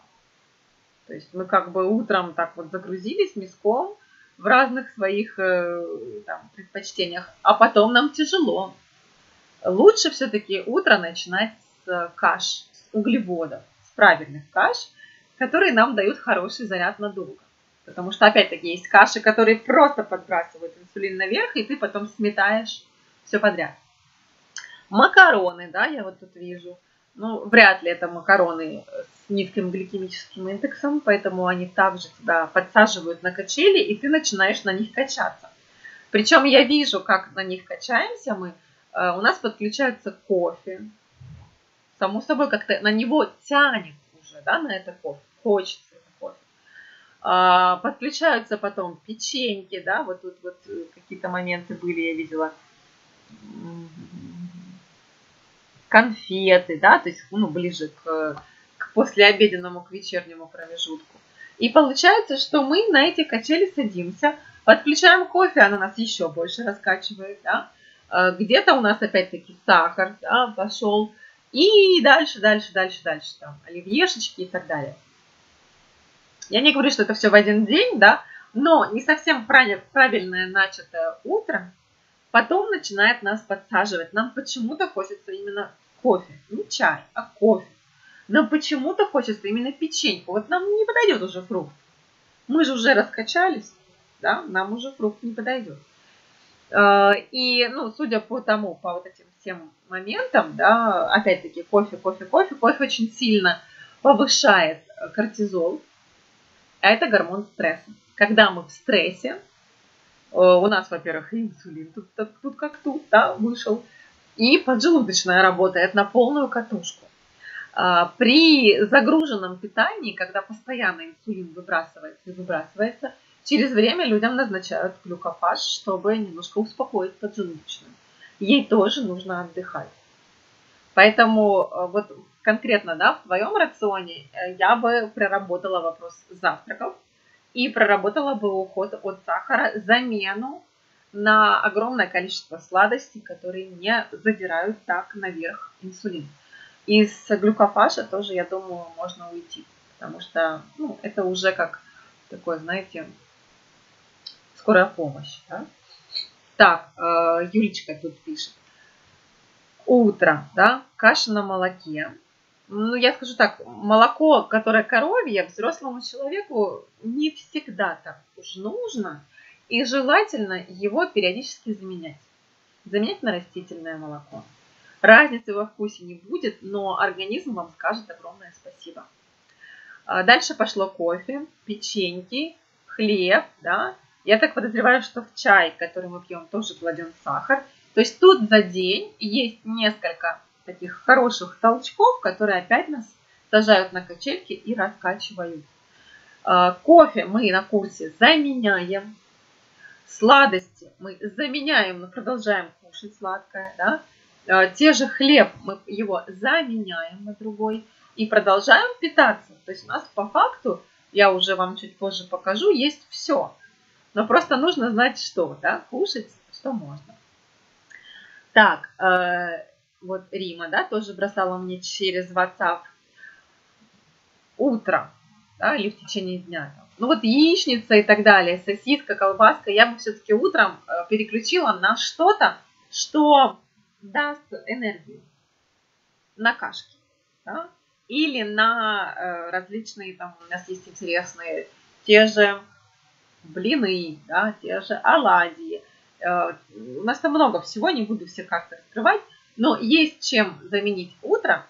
То есть мы как бы утром так вот загрузились мяском в разных своих э, там, предпочтениях, а потом нам тяжело. Лучше все-таки утро начинать с каш, с углеводов, с правильных каш, которые нам дают хороший заряд надолго. Потому что, опять-таки, есть каши, которые просто подбрасывают инсулин наверх, и ты потом сметаешь все подряд. Макароны, да, я вот тут вижу – ну, вряд ли это макароны низким гликемическим индексом, поэтому они также тебя подсаживают на качели, и ты начинаешь на них качаться. Причем я вижу, как на них качаемся мы. Э, у нас подключается кофе. Само собой, как-то на него тянет уже, да, на это кофе. Хочется кофе. А, подключаются потом печеньки, да, вот тут вот какие-то моменты были, я видела конфеты, да, то есть ну, ближе к, к послеобеденному, к вечернему промежутку. И получается, что мы на эти качели садимся, подключаем кофе, она нас еще больше раскачивает, да. А, где-то у нас опять-таки сахар да, пошел. И дальше, дальше, дальше, дальше там оливьешечки и так далее. Я не говорю, что это все в один день, да, но не совсем правильное начатое утро потом начинает нас подсаживать. Нам почему-то хочется именно кофе. Не чай, а кофе. Но почему-то хочется именно печеньку. Вот нам не подойдет уже фрукт. Мы же уже раскачались, да, нам уже фрукт не подойдет. А, и, ну, судя по тому, по вот этим всем моментам, да, опять-таки кофе, кофе, кофе, кофе очень сильно повышает кортизол, а это гормон стресса. Когда мы в стрессе, э, у нас, во-первых, инсулин тут, тут, тут как тут, да, вышел, и поджелудочная работает на полную катушку. А, при загруженном питании, когда постоянно инсулин выбрасывается и выбрасывается, через время людям назначают глюкофаж, чтобы немножко успокоить поджелудочную. Ей тоже нужно отдыхать. Поэтому э, вот конкретно да, в твоем рационе э, я бы проработала вопрос завтраков и проработала бы уход от сахара, замену на огромное количество сладостей, которые не задирают так наверх инсулин. Из глюкофажа тоже, я думаю, можно уйти, потому что ну, это уже как такое, знаете, скорая помощь. Да? Так, э, Юлечка тут пишет. Утро, да, каша на молоке. Ну, я скажу так, молоко, которое коровье, взрослому человеку не всегда так уж нужно. И желательно его периодически заменять. Заменять на растительное молоко. Разницы во вкусе не будет, но организм вам скажет огромное спасибо. А дальше пошло кофе, печеньки, хлеб. Да? Я так подозреваю, что в чай, который мы пьем, тоже кладем сахар. То есть тут за день есть несколько таких хороших толчков, которые опять нас сажают на качельки и раскачивают. А, кофе мы на курсе заменяем Сладости мы заменяем, мы продолжаем кушать сладкое, да. А, те же хлеб, мы его заменяем на другой и продолжаем питаться. То есть у нас по факту, я уже вам чуть позже покажу, есть все. Но просто нужно знать, что, да, кушать, что можно. Так, э, вот Рима, да, тоже бросала мне через WhatsApp. Утро. да, или в течение дня. Ну вот яичница и так далее, сосиска, колбаска, я бы все-таки утром э, переключила на что-то, что даст энергию. На кашки. Да? Или на э, различные, там у нас есть интересные, те же блины, да, те же оладьи. Э, у нас там много всего, не буду все как-то раскрывать, но есть чем заменить утро,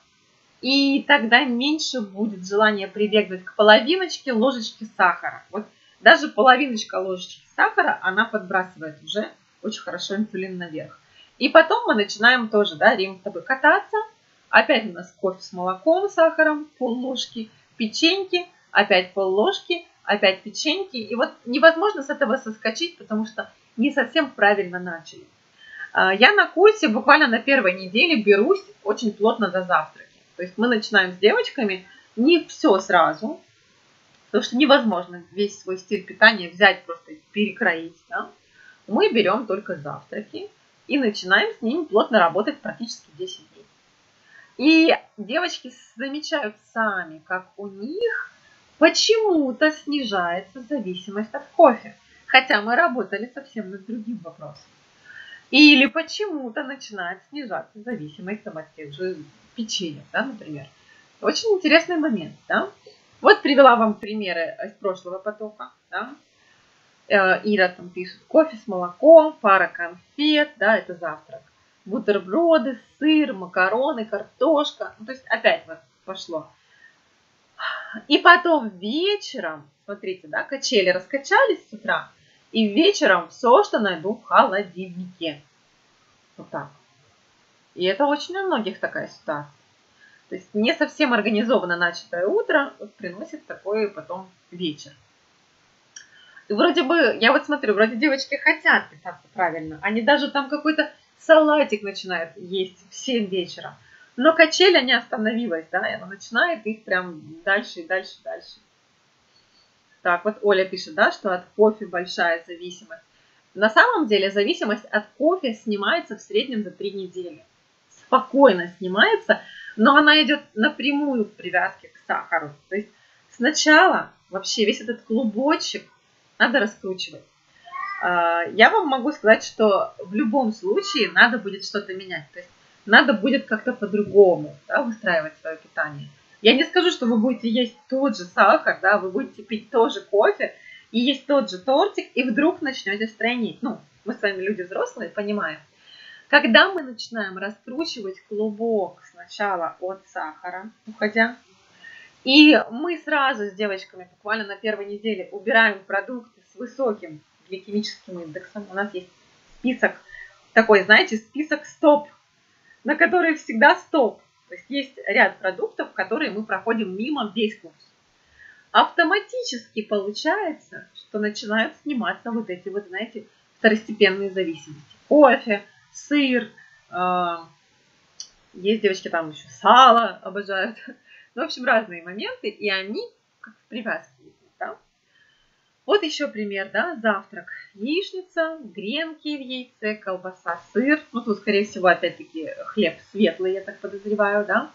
и тогда меньше будет желания прибегнуть к половиночке ложечки сахара. Вот даже половиночка ложечки сахара, она подбрасывает уже очень хорошо инсулин наверх. И потом мы начинаем тоже, да, Рим, с тобой кататься. Опять у нас кофе с молоком, сахаром, пол ложки, печеньки, опять пол ложки, опять печеньки. И вот невозможно с этого соскочить, потому что не совсем правильно начали. А, я на курсе буквально на первой неделе берусь очень плотно за завтрак. То есть мы начинаем с девочками не все сразу, потому что невозможно весь свой стиль питания взять, просто перекроить. Да? Мы берем только завтраки и начинаем с ними плотно работать практически 10 дней. И девочки замечают сами, как у них почему-то снижается зависимость от кофе. Хотя мы работали совсем над другим вопросом. Или почему-то начинает снижаться зависимость от тех же печенья, да, например. Очень интересный момент, да. Вот привела вам примеры из прошлого потока, да. Э, Ира там пишет, кофе с молоком, пара конфет, да, это завтрак. Бутерброды, сыр, макароны, картошка. Ну, то есть опять вот пошло. И потом вечером, смотрите, да, качели раскачались с утра, и вечером все, что найду в холодильнике. Вот так. И это очень у многих такая ситуация. То есть не совсем организованно начатое утро приносит такой потом вечер. И вроде бы, я вот смотрю, вроде девочки хотят питаться правильно. Они даже там какой-то салатик начинают есть в 7 вечера. Но качеля не остановилась, да, и она начинает их прям дальше и дальше, и дальше. Так, вот Оля пишет, да, что от кофе большая зависимость. На самом деле зависимость от кофе снимается в среднем за 3 недели спокойно снимается, но она идет напрямую в привязке к сахару. То есть сначала вообще весь этот клубочек надо раскручивать. А, я вам могу сказать, что в любом случае надо будет что-то менять. То есть надо будет как-то по-другому да, выстраивать свое питание. Я не скажу, что вы будете есть тот же сахар, да, вы будете пить тоже кофе и есть тот же тортик, и вдруг начнете стройнить. Ну, мы с вами люди взрослые, понимаем. Когда мы начинаем раскручивать клубок сначала от сахара, уходя, и мы сразу с девочками буквально на первой неделе убираем продукты с высоким гликемическим индексом. У нас есть список такой, знаете, список стоп, на который всегда стоп. То есть есть ряд продуктов, которые мы проходим мимо весь курс. Автоматически получается, что начинают сниматься вот эти вот, знаете, второстепенные зависимости. Кофе, сыр, а, есть девочки там еще сало обожают. Ну, в общем, разные моменты, и они как в привязке. Да? Вот еще пример, да, завтрак. Яичница, гренки в яйце, колбаса, сыр. Ну, тут, скорее всего, опять-таки хлеб светлый, я так подозреваю, да.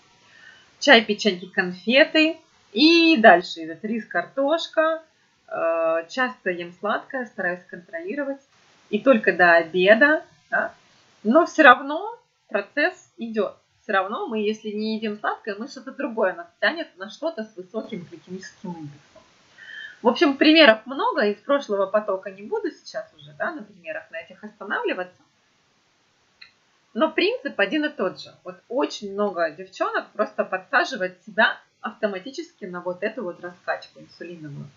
Чай, печеньки, конфеты. И дальше идет рис, картошка. А, часто ем сладкое, стараюсь контролировать. И только до обеда, да, но все равно процесс идет. Все равно мы, если не едим сладкое, мы что-то другое нас тянет на что-то с высоким гликемическим индексом. В общем, примеров много, из прошлого потока не буду сейчас уже да, на примерах на этих останавливаться. Но принцип один и тот же. Вот очень много девчонок просто подсаживает себя автоматически на вот эту вот раскачку инсулиновую.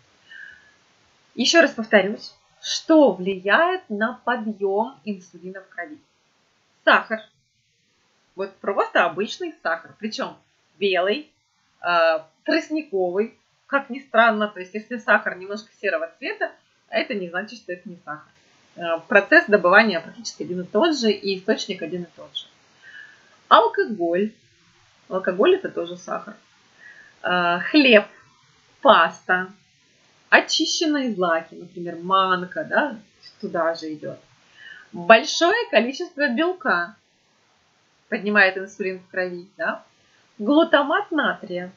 Еще раз повторюсь, что влияет на подъем инсулина в крови? сахар. Вот просто обычный сахар. Причем белый, э, тростниковый, как ни странно. То есть, если сахар немножко серого цвета, это не значит, что это не сахар. Э, процесс добывания практически один и тот же, и источник один и тот же. Алкоголь. Алкоголь это тоже сахар. Э, хлеб, паста, очищенные злаки, например, манка, да, туда же идет. Большое количество белка поднимает инсулин в крови, да? Глутамат натрия.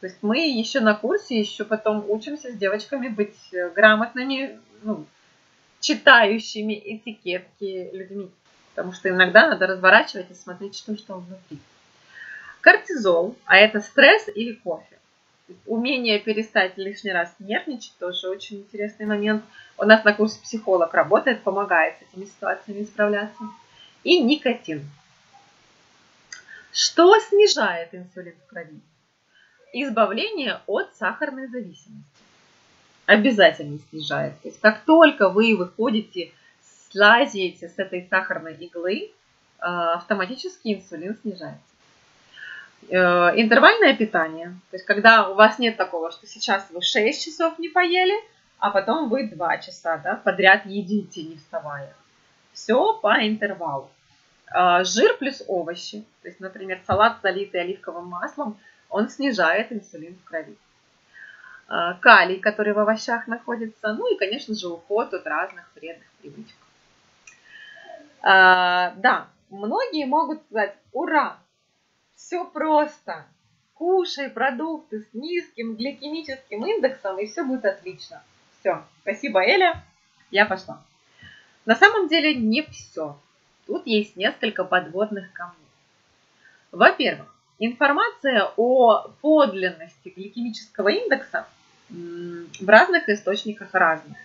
То есть мы еще на курсе, еще потом учимся с девочками быть э, грамотными, ну, читающими этикетки людьми. Потому что иногда надо разворачивать и смотреть, что что внутри. Кортизол, а это стресс или кофе. Умение перестать лишний раз нервничать тоже очень интересный момент. У нас на курсе психолог работает, помогает с этими ситуациями справляться. И никотин. Что снижает инсулин в крови? Избавление от сахарной зависимости. Обязательно снижает. То есть как только вы выходите, слазите с этой сахарной иглы, э, автоматически инсулин снижается. Э, интервальное питание. То есть когда у вас нет такого, что сейчас вы 6 часов не поели, а потом вы 2 часа да, подряд едите, не вставая. Все по интервалу. Э, жир плюс овощи. То есть, например, салат, залитый оливковым маслом, он снижает инсулин в крови. Э, калий, который в овощах находится. Ну и, конечно же, уход от разных вредных привычек. Да, многие могут сказать, ура, все просто. Кушай продукты с низким гликемическим индексом, и все будет отлично. Все. Спасибо, Эля. Я пошла. На самом деле не все. Тут есть несколько подводных камней. Во-первых, информация о подлинности гликемического индекса в разных источниках разная.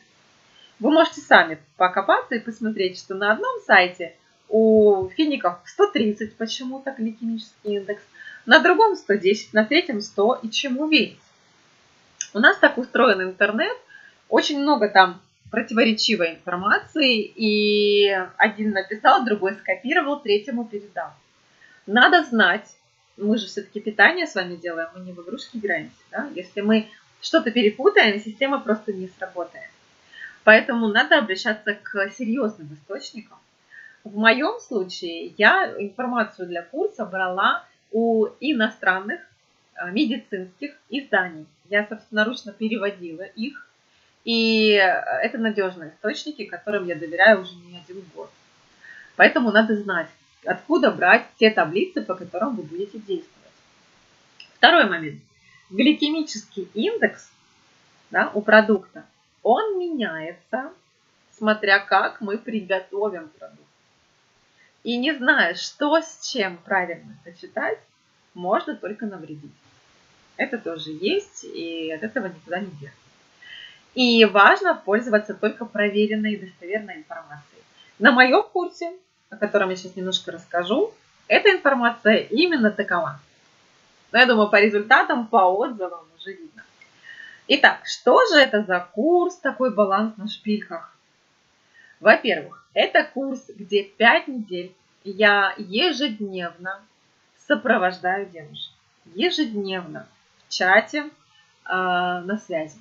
Вы можете сами покопаться и посмотреть, что на одном сайте у фиников 130 почему-то гликемический индекс, на другом 110, на третьем 100 и чему верить. У нас так устроен интернет, очень много там противоречивой информации, и один написал, другой скопировал, третьему передал. Надо знать, мы же все-таки питание с вами делаем, мы не в игрушки играемся. Да? Если мы что-то перепутаем, система просто не сработает. Поэтому надо обращаться к серьезным источникам, в моем случае я информацию для курса брала у иностранных э, медицинских изданий. Я собственноручно переводила их. И это надежные источники, которым я доверяю уже не один год. Поэтому надо знать, откуда брать те таблицы, по которым вы будете действовать. Второй момент. Гликемический индекс да, у продукта, он меняется, смотря как мы приготовим продукт и не зная, что с чем правильно сочетать, можно только навредить. Это тоже есть, и от этого никуда не деться. И важно пользоваться только проверенной и достоверной информацией. На моем курсе, о котором я сейчас немножко расскажу, эта информация именно такова. Но я думаю, по результатам, по отзывам уже видно. Итак, что же это за курс, такой баланс на шпильках? Во-первых, это курс, где 5 недель я ежедневно сопровождаю девушек. Ежедневно в чате э, на связи.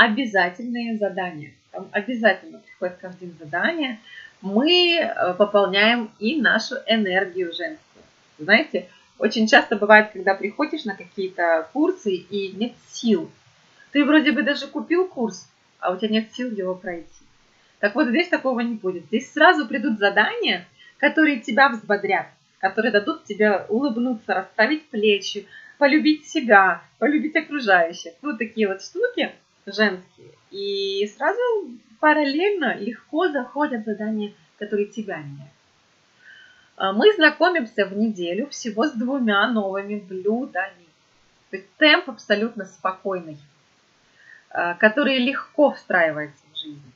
Обязательные задания. Там обязательно приходит каждый день задание. Мы э, пополняем и нашу энергию женскую. Знаете, очень часто бывает, когда приходишь на какие-то курсы и нет сил. Ты вроде бы даже купил курс, а у тебя нет сил его пройти. Так вот, здесь такого не будет. Здесь сразу придут задания, которые тебя взбодрят, которые дадут тебе улыбнуться, расставить плечи, полюбить себя, полюбить окружающих. Вот такие вот штуки женские. И сразу параллельно легко заходят задания, которые тебя меняют. А мы знакомимся в неделю всего с двумя новыми блюдами. То есть темп абсолютно спокойный, а, который легко встраивается в жизнь.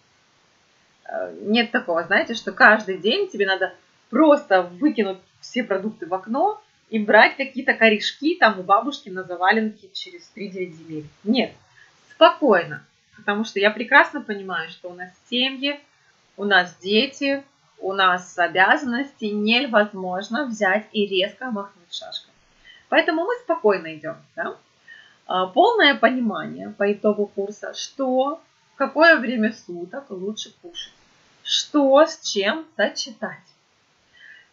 А, нет такого, знаете, что каждый день тебе надо просто выкинуть все продукты в окно и брать какие-то корешки там у бабушки на заваленке через 3-9 земель. Нет, спокойно, потому что я прекрасно понимаю, что у нас семьи, у нас дети, у нас обязанности, невозможно взять и резко махнуть шашкой. Поэтому мы спокойно идем. Да? А, полное понимание по итогу курса, что в какое время суток лучше кушать, что с чем сочетать.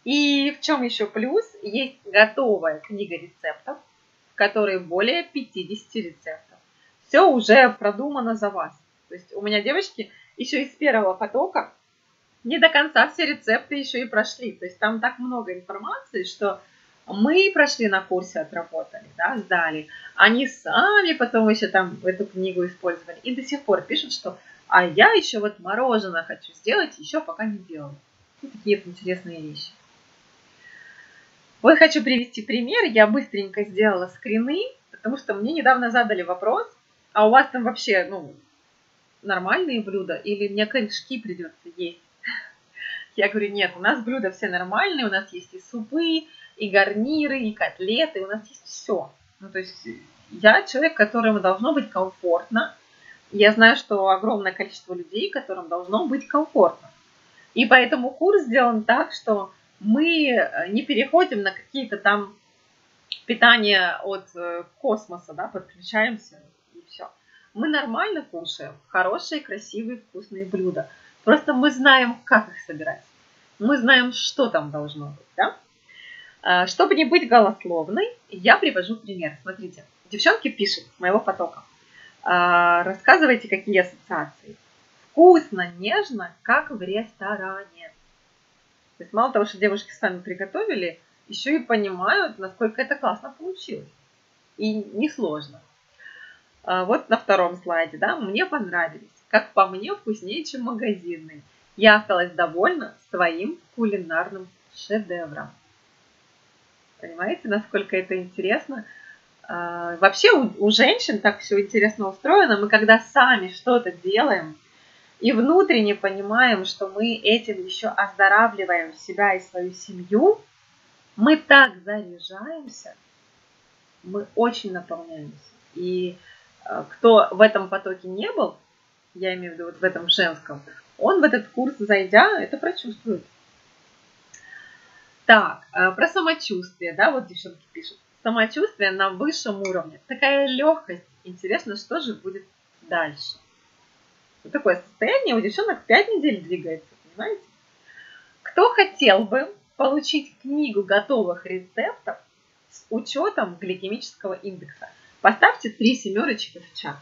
И в чем еще плюс? Есть готовая книга рецептов, в которой более 50 рецептов. Все уже продумано за вас. То есть у меня девочки еще из первого потока не до конца все рецепты еще и прошли. То есть там так много информации, что Мы прошли на курсе, отработали, да, сдали. Они сами потом еще там эту книгу использовали. И до сих пор пишут, что а я еще вот мороженое хочу сделать, еще пока не делала. И такие вот интересные вещи. Вот хочу привести пример. Я быстренько сделала скрины, потому что мне недавно задали вопрос, а у вас там вообще, ну, нормальные блюда или мне корешки придется есть? [laughs] Я говорю, нет, у нас блюда все нормальные, у нас есть и супы, и гарниры, и котлеты, у нас есть все. Ну, то есть я человек, которому должно быть комфортно. Я знаю, что огромное количество людей, которым должно быть комфортно. И поэтому курс сделан так, что мы не переходим на какие-то там питания от э, космоса, да, подключаемся. Мы нормально кушаем хорошие, красивые, вкусные блюда. Просто мы знаем, как их собирать. Мы знаем, что там должно быть, да? А, чтобы не быть голословной, я привожу пример. Смотрите, девчонки пишут с моего потока. А, рассказывайте, какие ассоциации. Вкусно, нежно, как в ресторане. То есть мало того, что девушки сами приготовили, еще и понимают, насколько это классно получилось. И несложно. А, вот на втором слайде, да, мне понравились. Как по мне, вкуснее, чем магазинные. Я осталась довольна своим кулинарным шедевром. Понимаете, насколько это интересно? А, вообще у, у женщин так все интересно устроено. Мы когда сами что-то делаем и внутренне понимаем, что мы этим еще оздоравливаем себя и свою семью, мы так заряжаемся, мы очень наполняемся. И кто в этом потоке не был, я имею в виду вот в этом женском, он в этот курс, зайдя, это прочувствует. Так, э, про самочувствие, да, вот девчонки пишут. Самочувствие на высшем уровне. Такая легкость. Интересно, что же будет дальше. Вот такое состояние у девчонок 5 недель двигается, понимаете? Кто хотел бы получить книгу готовых рецептов с учетом гликемического индекса? Поставьте три семерочки в чат.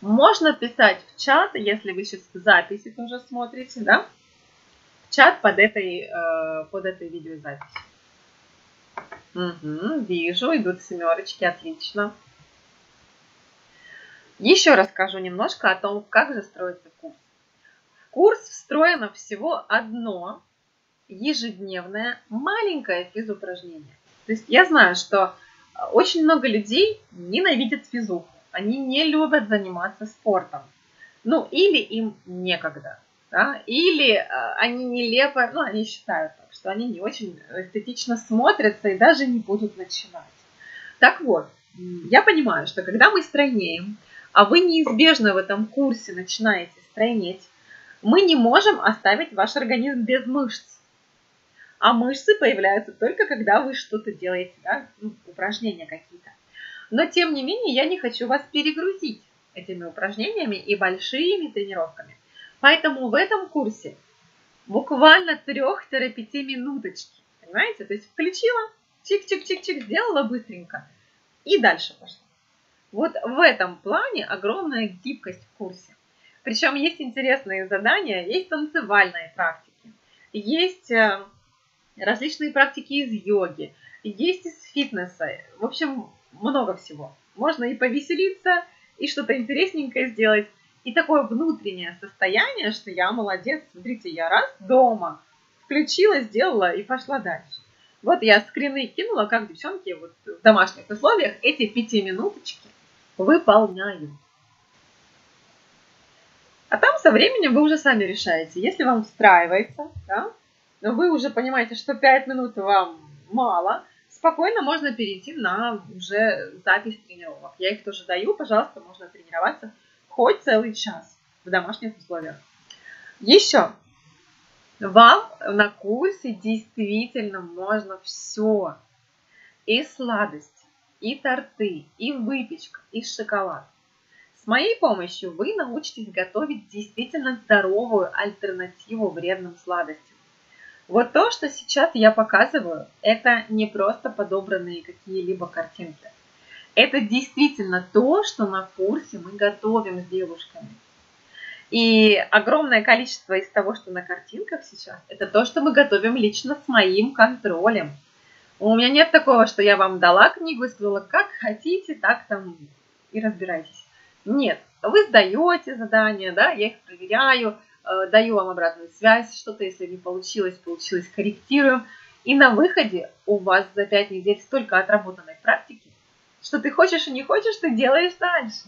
Можно писать в чат, если вы сейчас записи тоже смотрите, да? чат под этой, э, под этой видеозаписью. Угу, вижу, идут семерочки, отлично. Еще расскажу немножко о том, как же строится курс. В курс встроено всего одно ежедневное маленькое физупражнение. То есть я знаю, что очень много людей ненавидят физуху. Они не любят заниматься спортом. Ну, или им некогда да, или э, они нелепо, ну, они считают что они не очень эстетично смотрятся и даже не будут начинать. Так вот, я понимаю, что когда мы стройнеем, а вы неизбежно в этом курсе начинаете стройнеть, мы не можем оставить ваш организм без мышц. А мышцы появляются только когда вы что-то делаете, да, ну, упражнения какие-то. Но тем не менее я не хочу вас перегрузить этими упражнениями и большими тренировками. Поэтому в этом курсе буквально 3-5 минуточки. Понимаете? То есть включила, чик-чик-чик-чик, сделала быстренько. И дальше пошла. Вот в этом плане огромная гибкость в курсе. Причем есть интересные задания, есть танцевальные практики, есть э, различные практики из йоги, есть из фитнеса. В общем, много всего. Можно и повеселиться, и что-то интересненькое сделать. И такое внутреннее состояние, что я молодец, смотрите, я раз дома включила, сделала и пошла дальше. Вот я скрины кинула, как девчонки вот в домашних условиях эти пятиминуточки выполняют. А там со временем вы уже сами решаете, если вам встраивается, да, вы уже понимаете, что 5 минут вам мало, спокойно можно перейти на уже запись тренировок. Я их тоже даю, пожалуйста, можно тренироваться хоть целый час в домашних условиях. Еще. Вам на курсе действительно можно все. И сладости, и торты, и выпечка, и шоколад. С моей помощью вы научитесь готовить действительно здоровую альтернативу вредным сладостям. Вот то, что сейчас я показываю, это не просто подобранные какие-либо картинки. Это действительно то, что на курсе мы готовим с девушками. И огромное количество из того, что на картинках сейчас, это то, что мы готовим лично с моим контролем. У меня нет такого, что я вам дала книгу и сказала, как хотите, так там и разбирайтесь. Нет, вы сдаете задания, да, я их проверяю, даю вам обратную связь, что-то, если не получилось, получилось, корректируем. И на выходе у вас за 5 недель столько отработанной практики, что ты хочешь и не хочешь, ты делаешь дальше.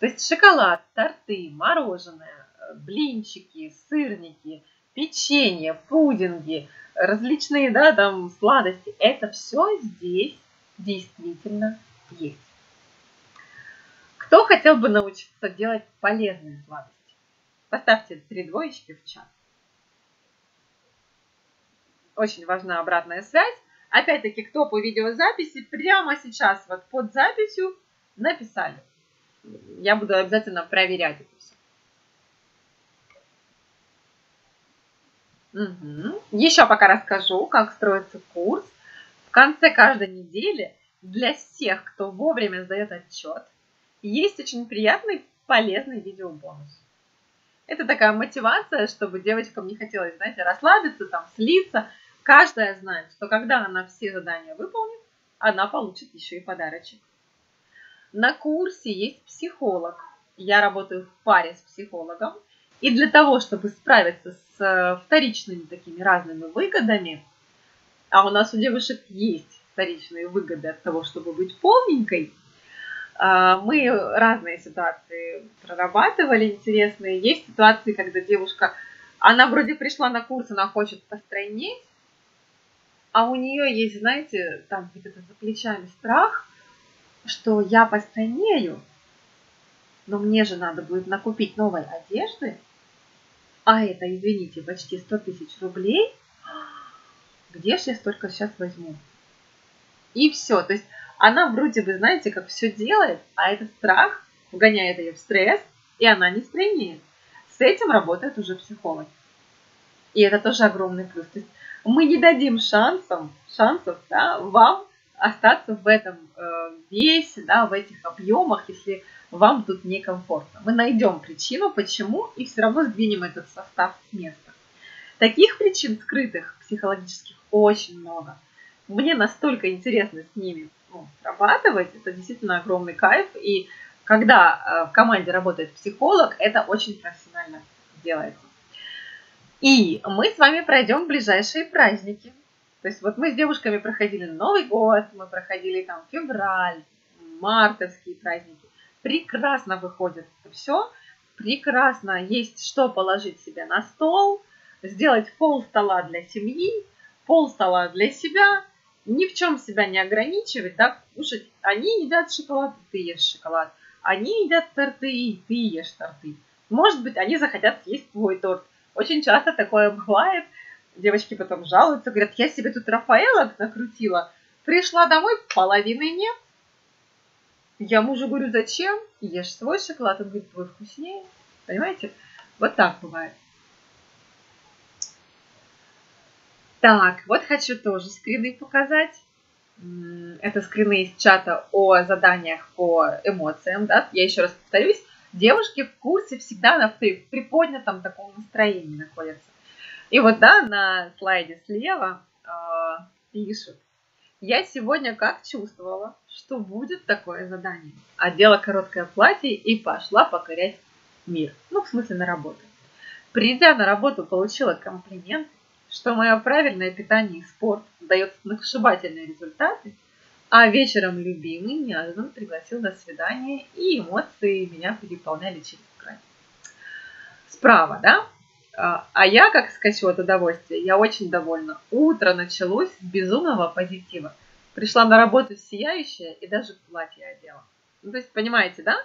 То есть шоколад, торты, мороженое, э, блинчики, сырники, печенье, пудинги, различные, да, там, сладости. Это все здесь действительно есть. Кто хотел бы научиться делать полезные сладости? Поставьте три двоечки в чат. Очень важна обратная связь. Опять-таки, кто по видеозаписи, прямо сейчас вот под записью написали. Я буду обязательно проверять это все. Угу. Еще пока расскажу, как строится курс. В конце каждой недели для всех, кто вовремя сдает отчет, есть очень приятный, полезный видеобонус. Это такая мотивация, чтобы девочкам не хотелось, знаете, расслабиться, там, слиться. Каждая знает, что когда она все задания выполнит, она получит еще и подарочек. На курсе есть психолог. Я работаю в паре с психологом. И для того, чтобы справиться с э, вторичными такими разными выгодами, а у нас у девушек есть вторичные выгоды от того, чтобы быть полненькой, мы разные ситуации прорабатывали интересные. Есть ситуации, когда девушка, она вроде пришла на курс, она хочет постройнеть, а у нее есть, знаете, там где-то за плечами страх, что я постройнею, но мне же надо будет накупить новой одежды, а это, извините, почти 100 тысяч рублей, где же я столько сейчас возьму? И все. То есть она вроде бы, знаете, как все делает, а этот страх вгоняет ее в стресс, и она не стройнеет. С этим работает уже психолог. И это тоже огромный плюс. То есть мы не дадим шансов, шансов да, вам остаться в этом э, весе, да, в этих объемах, если вам тут некомфортно. Мы найдем причину, почему, и все равно сдвинем этот состав с места. Таких причин скрытых психологических очень много. Мне настолько интересно с ними ну, срабатывать, это действительно огромный кайф. И когда э, в команде работает психолог, это очень профессионально делается. И мы с вами пройдем ближайшие праздники. То есть вот мы с девушками проходили Новый год, мы проходили там февраль, мартовские праздники прекрасно выходит все, прекрасно есть что положить себе на стол, сделать пол стола для семьи, пол стола для себя, ни в чем себя не ограничивать, да, кушать. Они едят шоколад, ты ешь шоколад. Они едят торты, и ты ешь торты. Может быть, они захотят съесть твой торт. Очень часто такое бывает. Девочки потом жалуются, говорят, я себе тут Рафаэла накрутила. Пришла домой, половины нет. Я мужу говорю, зачем? Ешь свой шоколад. Он говорит, твой вкуснее. Понимаете? Вот так бывает. Так, вот хочу тоже скрины показать. Это скрины из чата о заданиях по эмоциям. Да? Я еще раз повторюсь, девушки в курсе всегда на при, приподнятом таком настроении находятся. И вот, да, на слайде слева э, пишут, я сегодня как чувствовала, что будет такое задание. Одела короткое платье и пошла покорять мир. Ну, в смысле, на работу. Придя на работу, получила комплимент, что мое правильное питание и спорт дает сногсшибательные результаты, а вечером любимый неожиданно пригласил на свидание, и эмоции меня переполняли через край. Справа, да? А, а я, как скачу от удовольствия, я очень довольна. Утро началось с безумного позитива. Пришла на работу сияющая и даже платье одела. Ну, то есть, понимаете, да?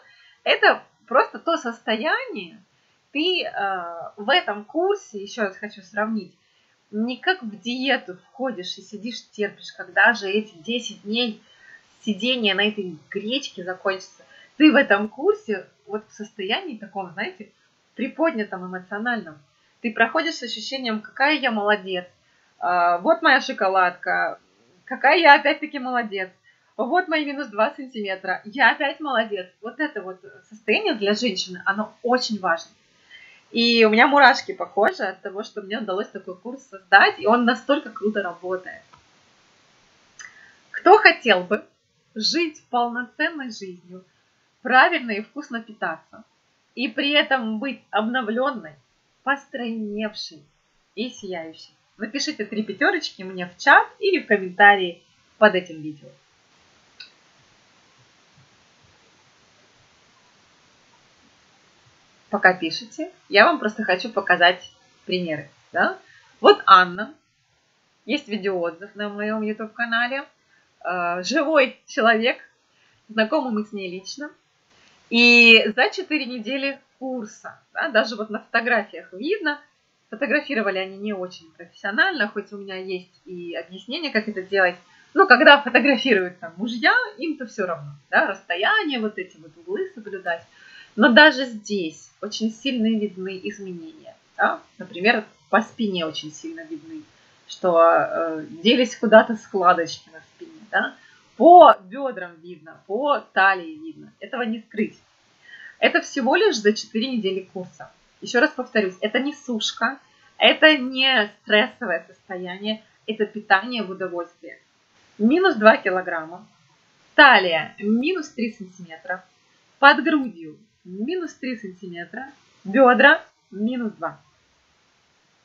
Это просто то состояние, ты э, в этом курсе, еще раз хочу сравнить, не как в диету входишь и сидишь, терпишь, когда же эти 10 дней сидения на этой гречке закончатся. Ты в этом курсе вот в состоянии таком, знаете, приподнятом эмоциональном. Ты проходишь с ощущением, какая я молодец, а, вот моя шоколадка, какая я опять-таки молодец, вот мои минус 2 сантиметра, я опять молодец. Вот это вот состояние для женщины, оно очень важно. И у меня мурашки по коже от того, что мне удалось такой курс создать, и он настолько круто работает. Кто хотел бы жить полноценной жизнью, правильно и вкусно питаться, и при этом быть обновленной, постройневшей и сияющей? Напишите три пятерочки мне в чат или в комментарии под этим видео. Пока пишете, я вам просто хочу показать примеры. Да? Вот Анна, есть видеоотзыв на моем YouTube-канале. Э, живой человек, знакомы мы с ней лично. И за 4 недели курса, да, даже вот на фотографиях видно, фотографировали они не очень профессионально, хоть у меня есть и объяснение, как это делать. Но когда фотографируют там мужья, им-то все равно, да, расстояние, вот эти вот углы соблюдать. Но даже здесь очень сильно видны изменения. Да? Например, по спине очень сильно видны, что э, делись куда-то складочки на спине. Да? По бедрам видно, по талии видно. Этого не скрыть. Это всего лишь за 4 недели курса. Еще раз повторюсь, это не сушка, это не стрессовое состояние, это питание в удовольствие. Минус 2 килограмма, талия минус 3 сантиметра, под грудью минус 3 сантиметра, бедра минус 2.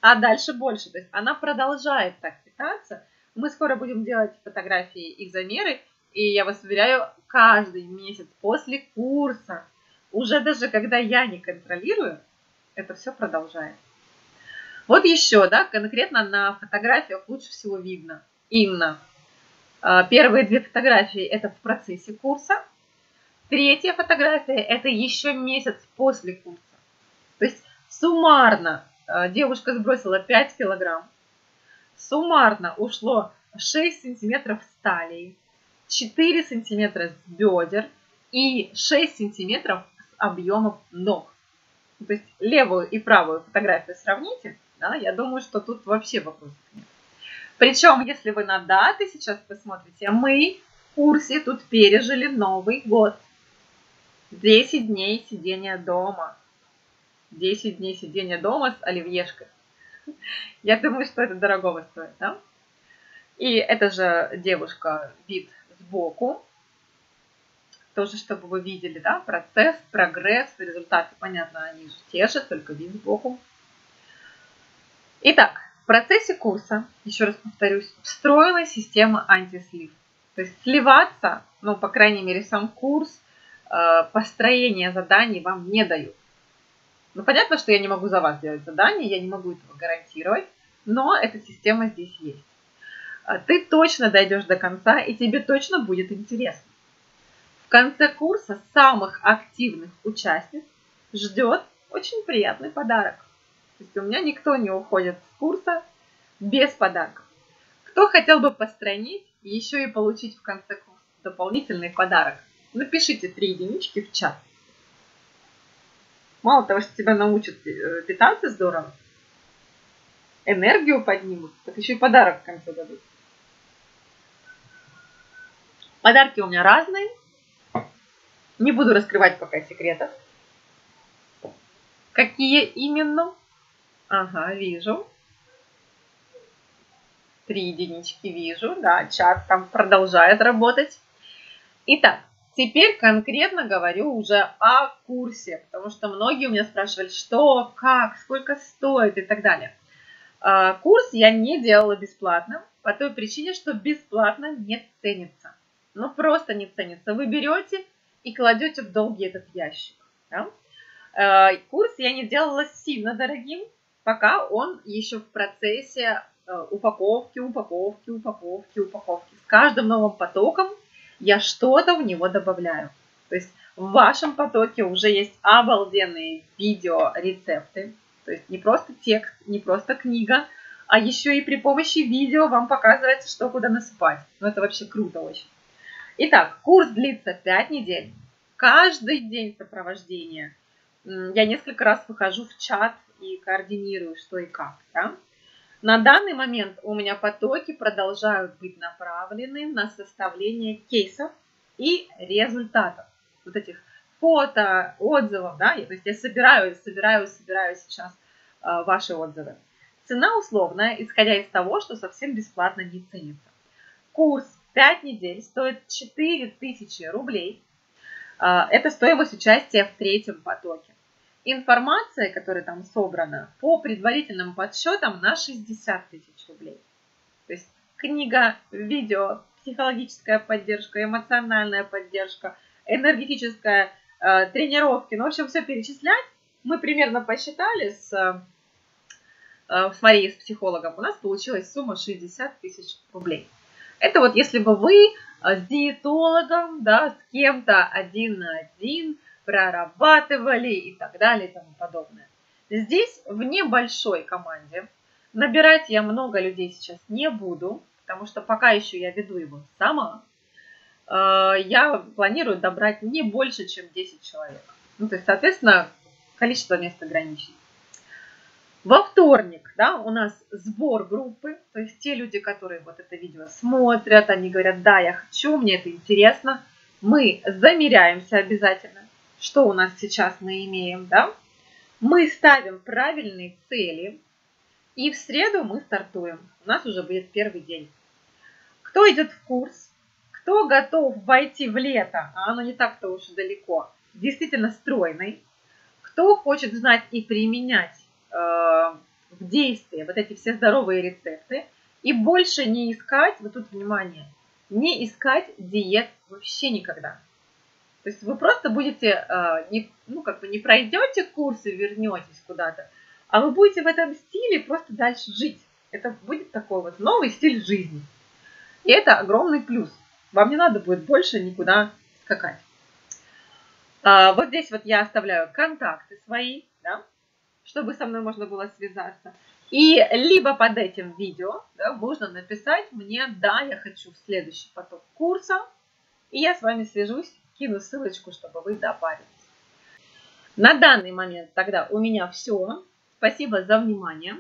А дальше больше. То есть она продолжает так питаться. Мы скоро будем делать фотографии и замеры. И я вас уверяю, каждый месяц после курса, уже даже когда я не контролирую, это все продолжает. Вот еще, да, конкретно на фотографиях лучше всего видно. Инна. А, первые две фотографии это в процессе курса, Третья фотография – это еще месяц после курса. То есть суммарно э, девушка сбросила 5 килограмм, суммарно ушло 6 сантиметров с талии, 4 сантиметра с бедер и 6 сантиметров с объемов ног. То есть левую и правую фотографию сравните, да, я думаю, что тут вообще вопросов нет. Причем, если вы на даты сейчас посмотрите, мы в курсе тут пережили Новый год – 10 дней сидения дома. 10 дней сидения дома с оливьешкой. [laughs] Я думаю, что это дорогого стоит, да? И это же девушка вид сбоку. Тоже, чтобы вы видели, да, процесс, прогресс, результаты, понятно, они же те же, только вид сбоку. Итак, в процессе курса, еще раз повторюсь, встроена система антислив. То есть сливаться, ну, по крайней мере, сам курс – построение заданий вам не дают. Ну, понятно, что я не могу за вас делать задания, я не могу этого гарантировать, но эта система здесь есть. А ты точно дойдешь до конца, и тебе точно будет интересно. В конце курса самых активных участниц ждет очень приятный подарок. То есть у меня никто не уходит с курса без подарков. Кто хотел бы постранить, еще и получить в конце курса дополнительный подарок – Напишите три единички в чат. Мало того, что тебя научат э, питаться здорово, энергию поднимут, так еще и подарок в конце дадут. Подарки у меня разные. Не буду раскрывать пока секретов. Какие именно? Ага, вижу. Три единички вижу. Да, чат там продолжает работать. Итак, Теперь конкретно говорю уже о курсе, потому что многие у меня спрашивали, что, как, сколько стоит и так далее. А, курс я не делала бесплатно, по той причине, что бесплатно не ценится. Ну, просто не ценится. Вы берете и кладете в долгий этот ящик. Да? А, курс я не делала сильно дорогим, пока он еще в процессе э, упаковки, упаковки, упаковки, упаковки. С каждым новым потоком я что-то в него добавляю. То есть в вашем потоке уже есть обалденные видео рецепты. То есть не просто текст, не просто книга, а еще и при помощи видео вам показывается, что куда насыпать. Ну это вообще круто очень. Итак, курс длится 5 недель. Каждый день сопровождения. Я несколько раз выхожу в чат и координирую, что и как. Да? На данный момент у меня потоки продолжают быть направлены на составление кейсов и результатов, вот этих фото, отзывов, да, то есть я собираю, собираю, собираю сейчас э, ваши отзывы. Цена условная, исходя из того, что совсем бесплатно не ценится. Курс 5 недель стоит 4000 рублей. Э, это стоимость участия в третьем потоке. Информация, которая там собрана, по предварительным подсчетам на 60 тысяч рублей. То есть книга, видео, психологическая поддержка, эмоциональная поддержка, энергетическая э, тренировки. Ну, в общем, все перечислять. Мы примерно посчитали с, э, с Марией, с психологом. У нас получилась сумма 60 тысяч рублей. Это вот если бы вы э, с диетологом, да, с кем-то один на один прорабатывали и так далее и тому подобное. Здесь в небольшой команде набирать я много людей сейчас не буду, потому что пока еще я веду его сама. Э, я планирую добрать не больше, чем 10 человек. Ну, то есть, соответственно, количество мест ограничено. Во вторник, да, у нас сбор группы, то есть те люди, которые вот это видео смотрят, они говорят, да, я хочу, мне это интересно. Мы замеряемся обязательно, что у нас сейчас мы имеем, да. Мы ставим правильные цели, и в среду мы стартуем. У нас уже будет первый день. Кто идет в курс, кто готов войти в лето, а оно не так-то уж далеко, действительно стройный, кто хочет знать и применять э, в действии вот эти все здоровые рецепты, и больше не искать, вот тут внимание, не искать диет вообще никогда. То есть вы просто будете, э, не, ну как бы не пройдете курсы, вернетесь куда-то, а вы будете в этом стиле просто дальше жить. Это будет такой вот новый стиль жизни. И это огромный плюс. Вам не надо будет больше никуда скакать. А, вот здесь вот я оставляю контакты свои, да, чтобы со мной можно было связаться. И либо под этим видео да, можно написать мне, да, я хочу в следующий поток курса, и я с вами свяжусь, кину ссылочку, чтобы вы добавились. На данный момент тогда у меня все. Спасибо за внимание.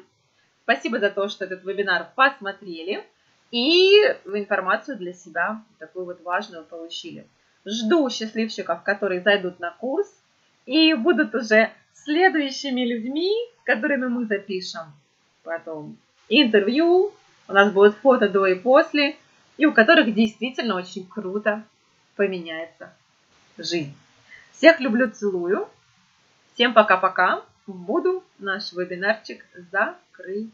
Спасибо за то, что этот вебинар посмотрели и информацию для себя такую вот важную получили. Жду счастливчиков, которые зайдут на курс и будут уже следующими людьми, с которыми мы запишем потом интервью, у нас будет фото до и после, и у которых действительно очень круто поменяется жизнь. Всех люблю, целую. Всем пока-пока. Буду наш вебинарчик закрыть.